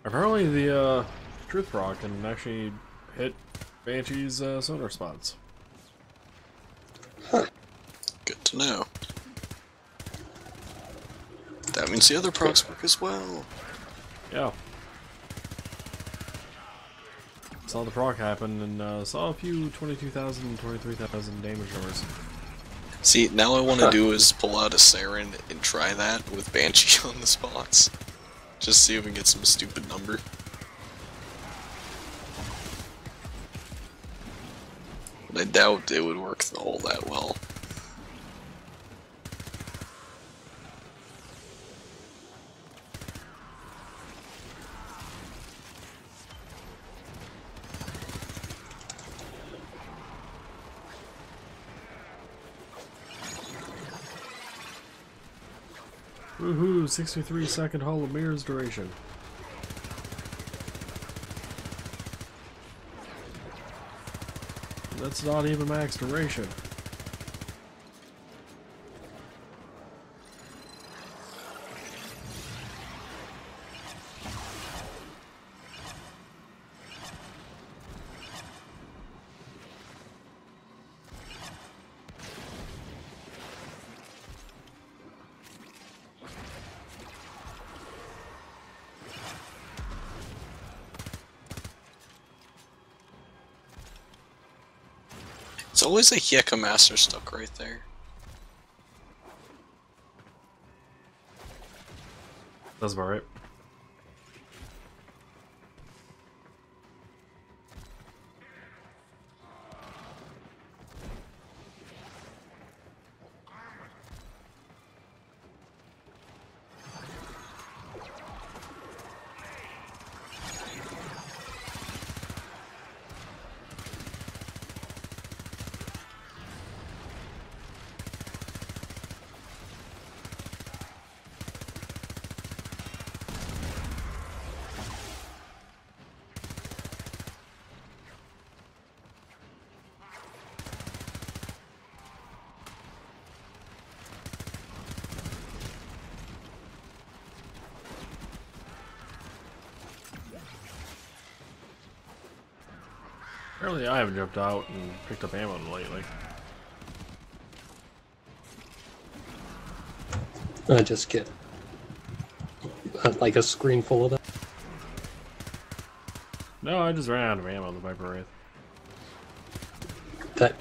Apparently the uh, Truth Rock can actually hit Banshee's uh, sonar spots. Good to know. That means the other procs work as well. Yeah. Saw the proc happen and uh, saw a few 22,000, 23,000 damage numbers. See, now I want to do is pull out a Saryn and try that with Banshee on the spots. Just see if we can get some stupid number. I doubt it would work all that well. Woohoo! 63 second Hall of Mirrors duration. That's not even max duration. Always a Hyekka Master stuck right there. That's about right. Apparently I haven't jumped out and picked up ammo lately. I just get uh, like a screen full of that. No, I just ran out of ammo on the Viper Wraith. That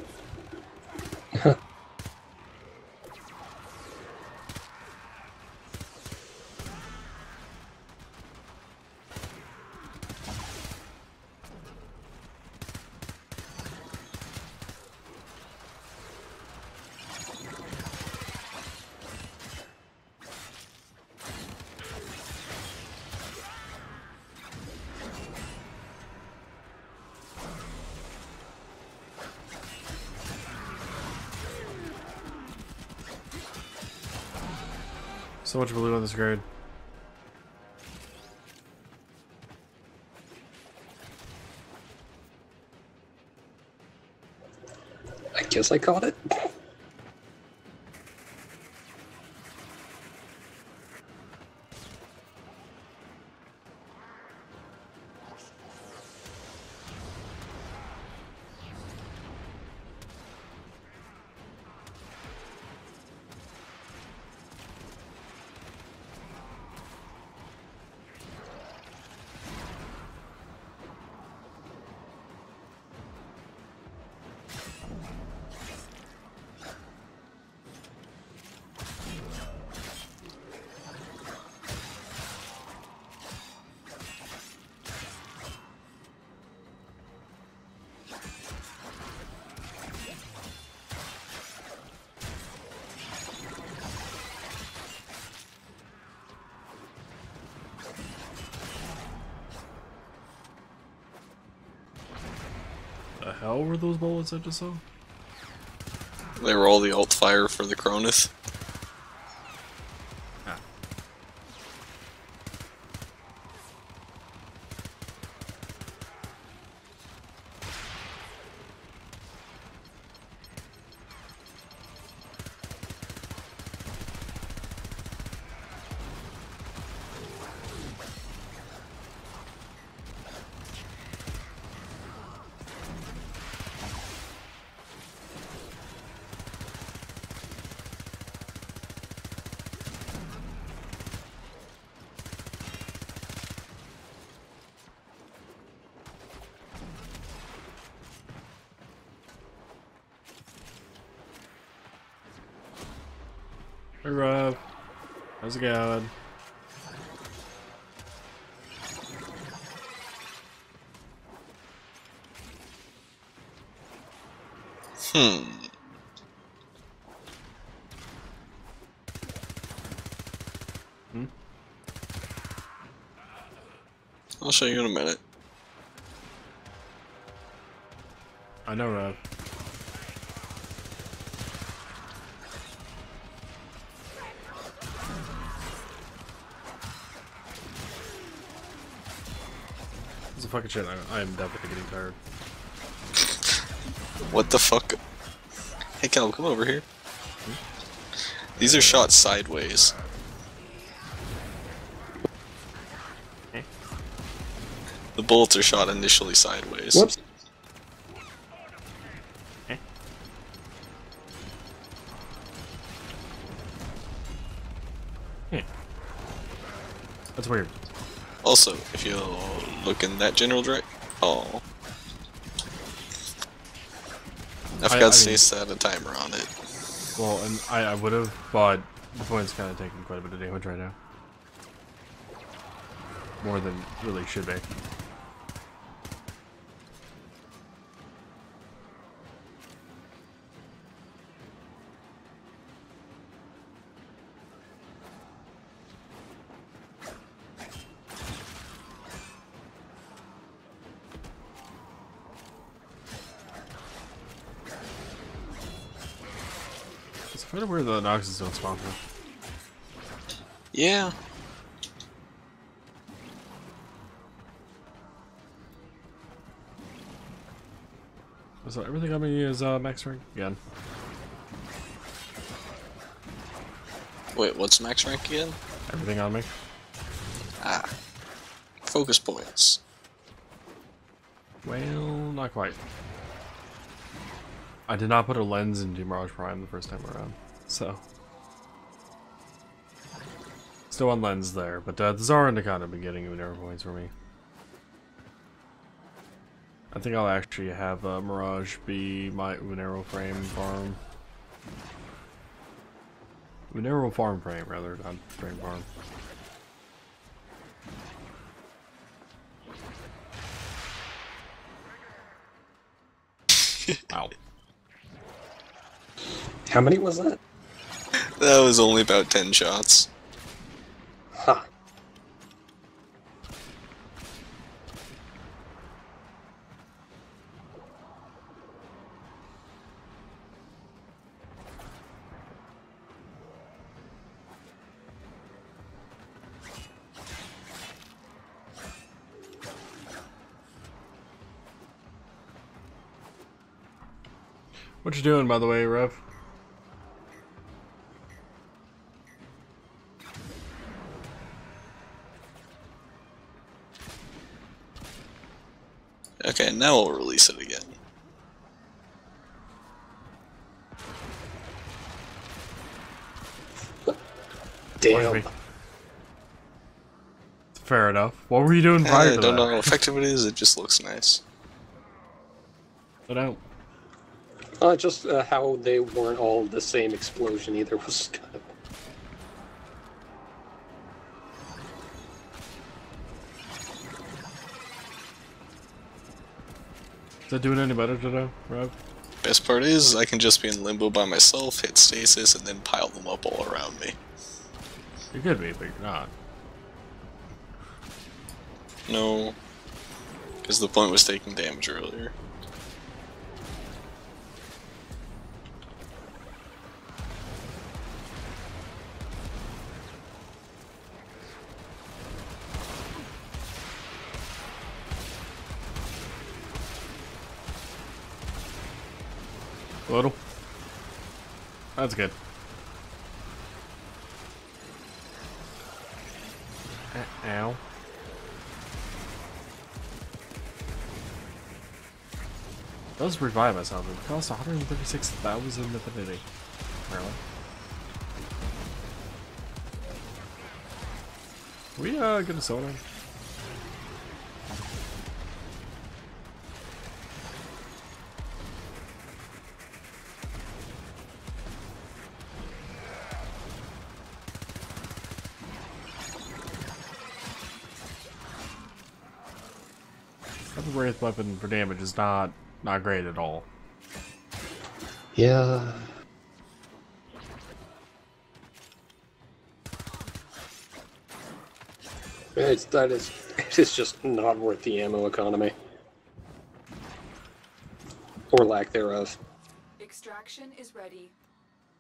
So much blue on this grade. I guess I caught it. Bullets I just saw? They were all the alt fire for the Cronus. Hey Rob. How's it going? Hmm. Hmm? I'll show you in a minute. I know Rob. Fucking shit. I, I am definitely getting tired. What the fuck? Hey Cal, come over here. These are shot sideways. The bullets are shot initially sideways. Whoops. That's weird. Also, if you look in that general direct, oh, I forgot I to mean- say set a timer on it. Well, and I, I would have, but the point's kind of taking quite a bit of damage right now. More than really should be. Weird that Noxus don't spawn here. Yeah, So everything on me is uh, max rank again. wait, what's max rank again? Everything on me. Ah, focus points. Well, not quite. I did not put a lens into Mirage Prime the first time around, so. Still one lens there, but uh, the Zarr and Nikon have been getting Unairu points for me. I think I'll actually have uh, Mirage be my Unairu frame farm. Unairu farm frame, rather, not frame farm. Ow. How many was that? That was only about 10 shots. Ha. What you doing, by the way, Rev? Okay, now we'll release it again. Damn. Fair enough. What were you doing prior I to don't know how effective it is, it just looks nice. I don't. Uh, just uh, how they weren't all the same explosion either was kind of. Is that doing any better today, Rob? Best part is, I can just be in limbo by myself, hit stasis, and then pile them up all around me. You could be, but you're not. No. Because the point was taking damage earlier. That's good. Uh, Ow. Does revive myself. It costs 136,000 affinity. Really? We uh get a soda. Weapon for damage is not not great at all. Yeah. It's, that is, it is just not worth the ammo economy. Or lack thereof. Extraction is ready.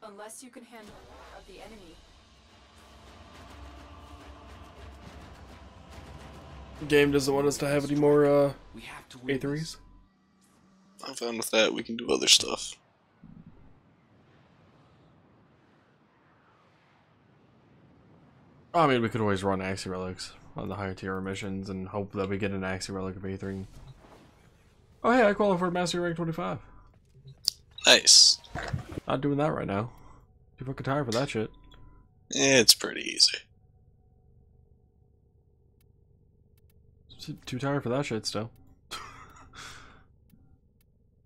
Unless you can handle of the enemy. The game doesn't want us to have any more uh We have to. A3s. I'm fine with that, we can do other stuff. I mean, we could always run Axi Relics on the higher tier missions and hope that we get an Axi Relic of A3. Oh hey, I qualified for Master Rank 25. Nice. Not doing that right now. Too fucking tired for that shit. It's pretty easy. Too- tired for that shit still.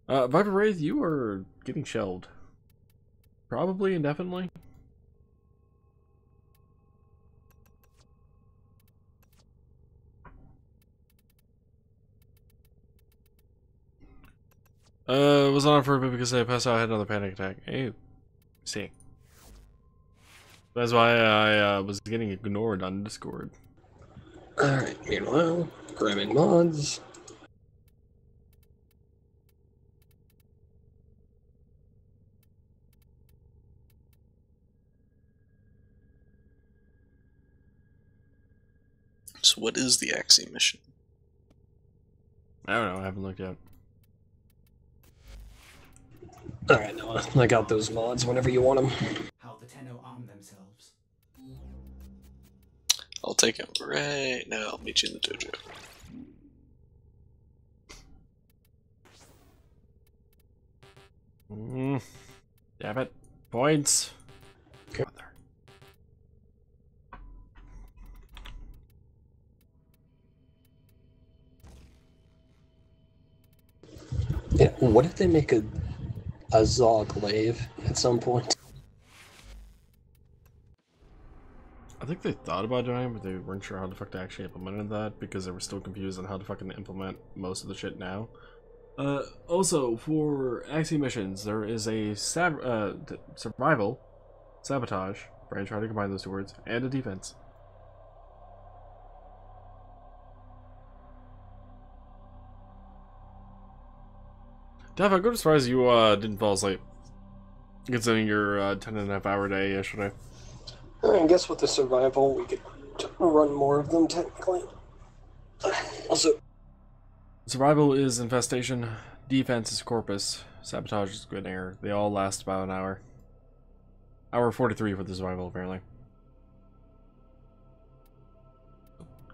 uh, Viper Wraith, you are getting shelved. Probably indefinitely. Uh, was on for a bit because I passed out, I had another panic attack. Ew. See. That's why I uh, was getting ignored on Discord. Alright, meanwhile, grabbing mods. So what is the Axi mission? I don't know, I haven't looked yet. Alright, Noah, I got those mods whenever you want them. How the Tenno arm themselves. I'll take him right now. I'll meet you in the dojo. Mm. Damn it. Points. Come there. Yeah, what if they make a a Zoglave at some point? I think they thought about doing it, but they weren't sure how the fuck to actually implement that because they were still confused on how to fucking implement most of the shit now. Uh, also, for Axi missions, there is a sab- uh, survival, sabotage, Brian tried to combine those two words, and a defense. Dev, I'm good surprised you uh, didn't fall asleep. Considering your uh, 10 and a half hour day yesterday. I guess with the survival, we could t- run more of them technically. Also, Survival is infestation, defense is corpus, sabotage is Grineer. They all last about an hour. Hour 43 for the survival, apparently.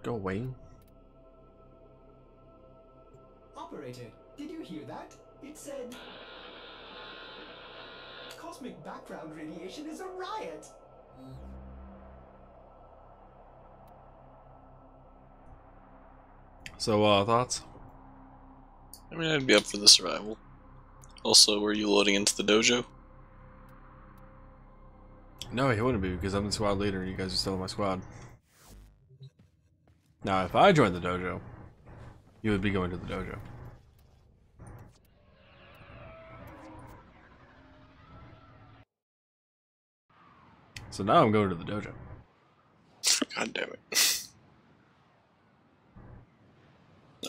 Go away. Operator, did you hear that? It said. Cosmic background radiation is a riot! So, uh, thoughts? I mean, I'd be up for the survival. Also, were you loading into the dojo? No, he wouldn't be because I'm the squad leader and you guys are still in my squad. Now, if I joined the dojo, you would be going to the dojo. So now I'm going to the dojo. God damn it.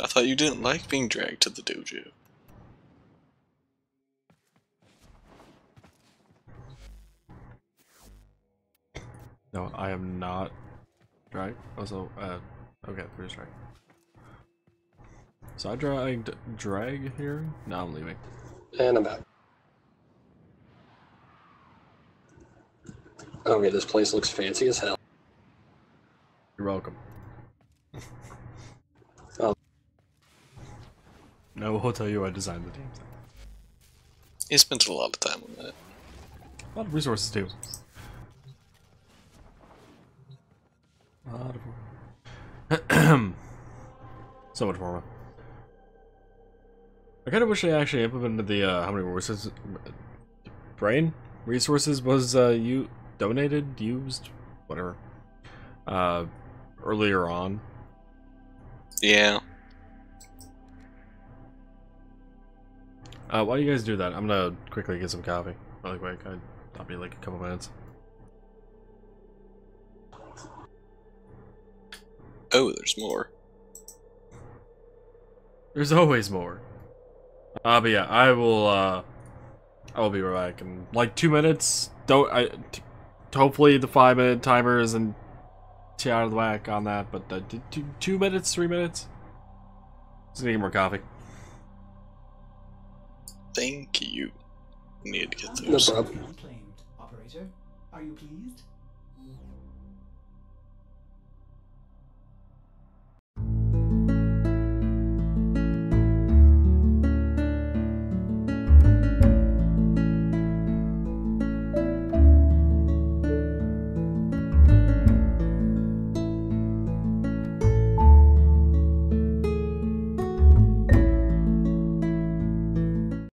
I thought you didn't like being dragged to the dojo. No, I am not. dragged. Also, uh, okay, first drag. So I dragged drag here. Now I'm leaving. and I'm back. Okay, this place looks fancy as hell. You're welcome. No, I'll tell you I designed the team. He spent a lot of time on that. A lot of resources too. A lot of so much more. I kind of wish they actually implemented the uh, how many resources brain resources was uh, you donated used whatever uh, earlier on. Yeah. Uh, while you guys do that, I'm gonna quickly get some coffee. Really quick. I- I'll be like a couple minutes. Oh, there's more. There's always more. Uh, but yeah, I will. Uh, I will be right back in like two minutes. Don't I? T- hopefully the five minute timer isn't too out of the whack on that. But uh, two, two minutes, three minutes. Just gonna get more coffee. Thank you. Need to get No those. problem. Claimed. Operator, are you pleased?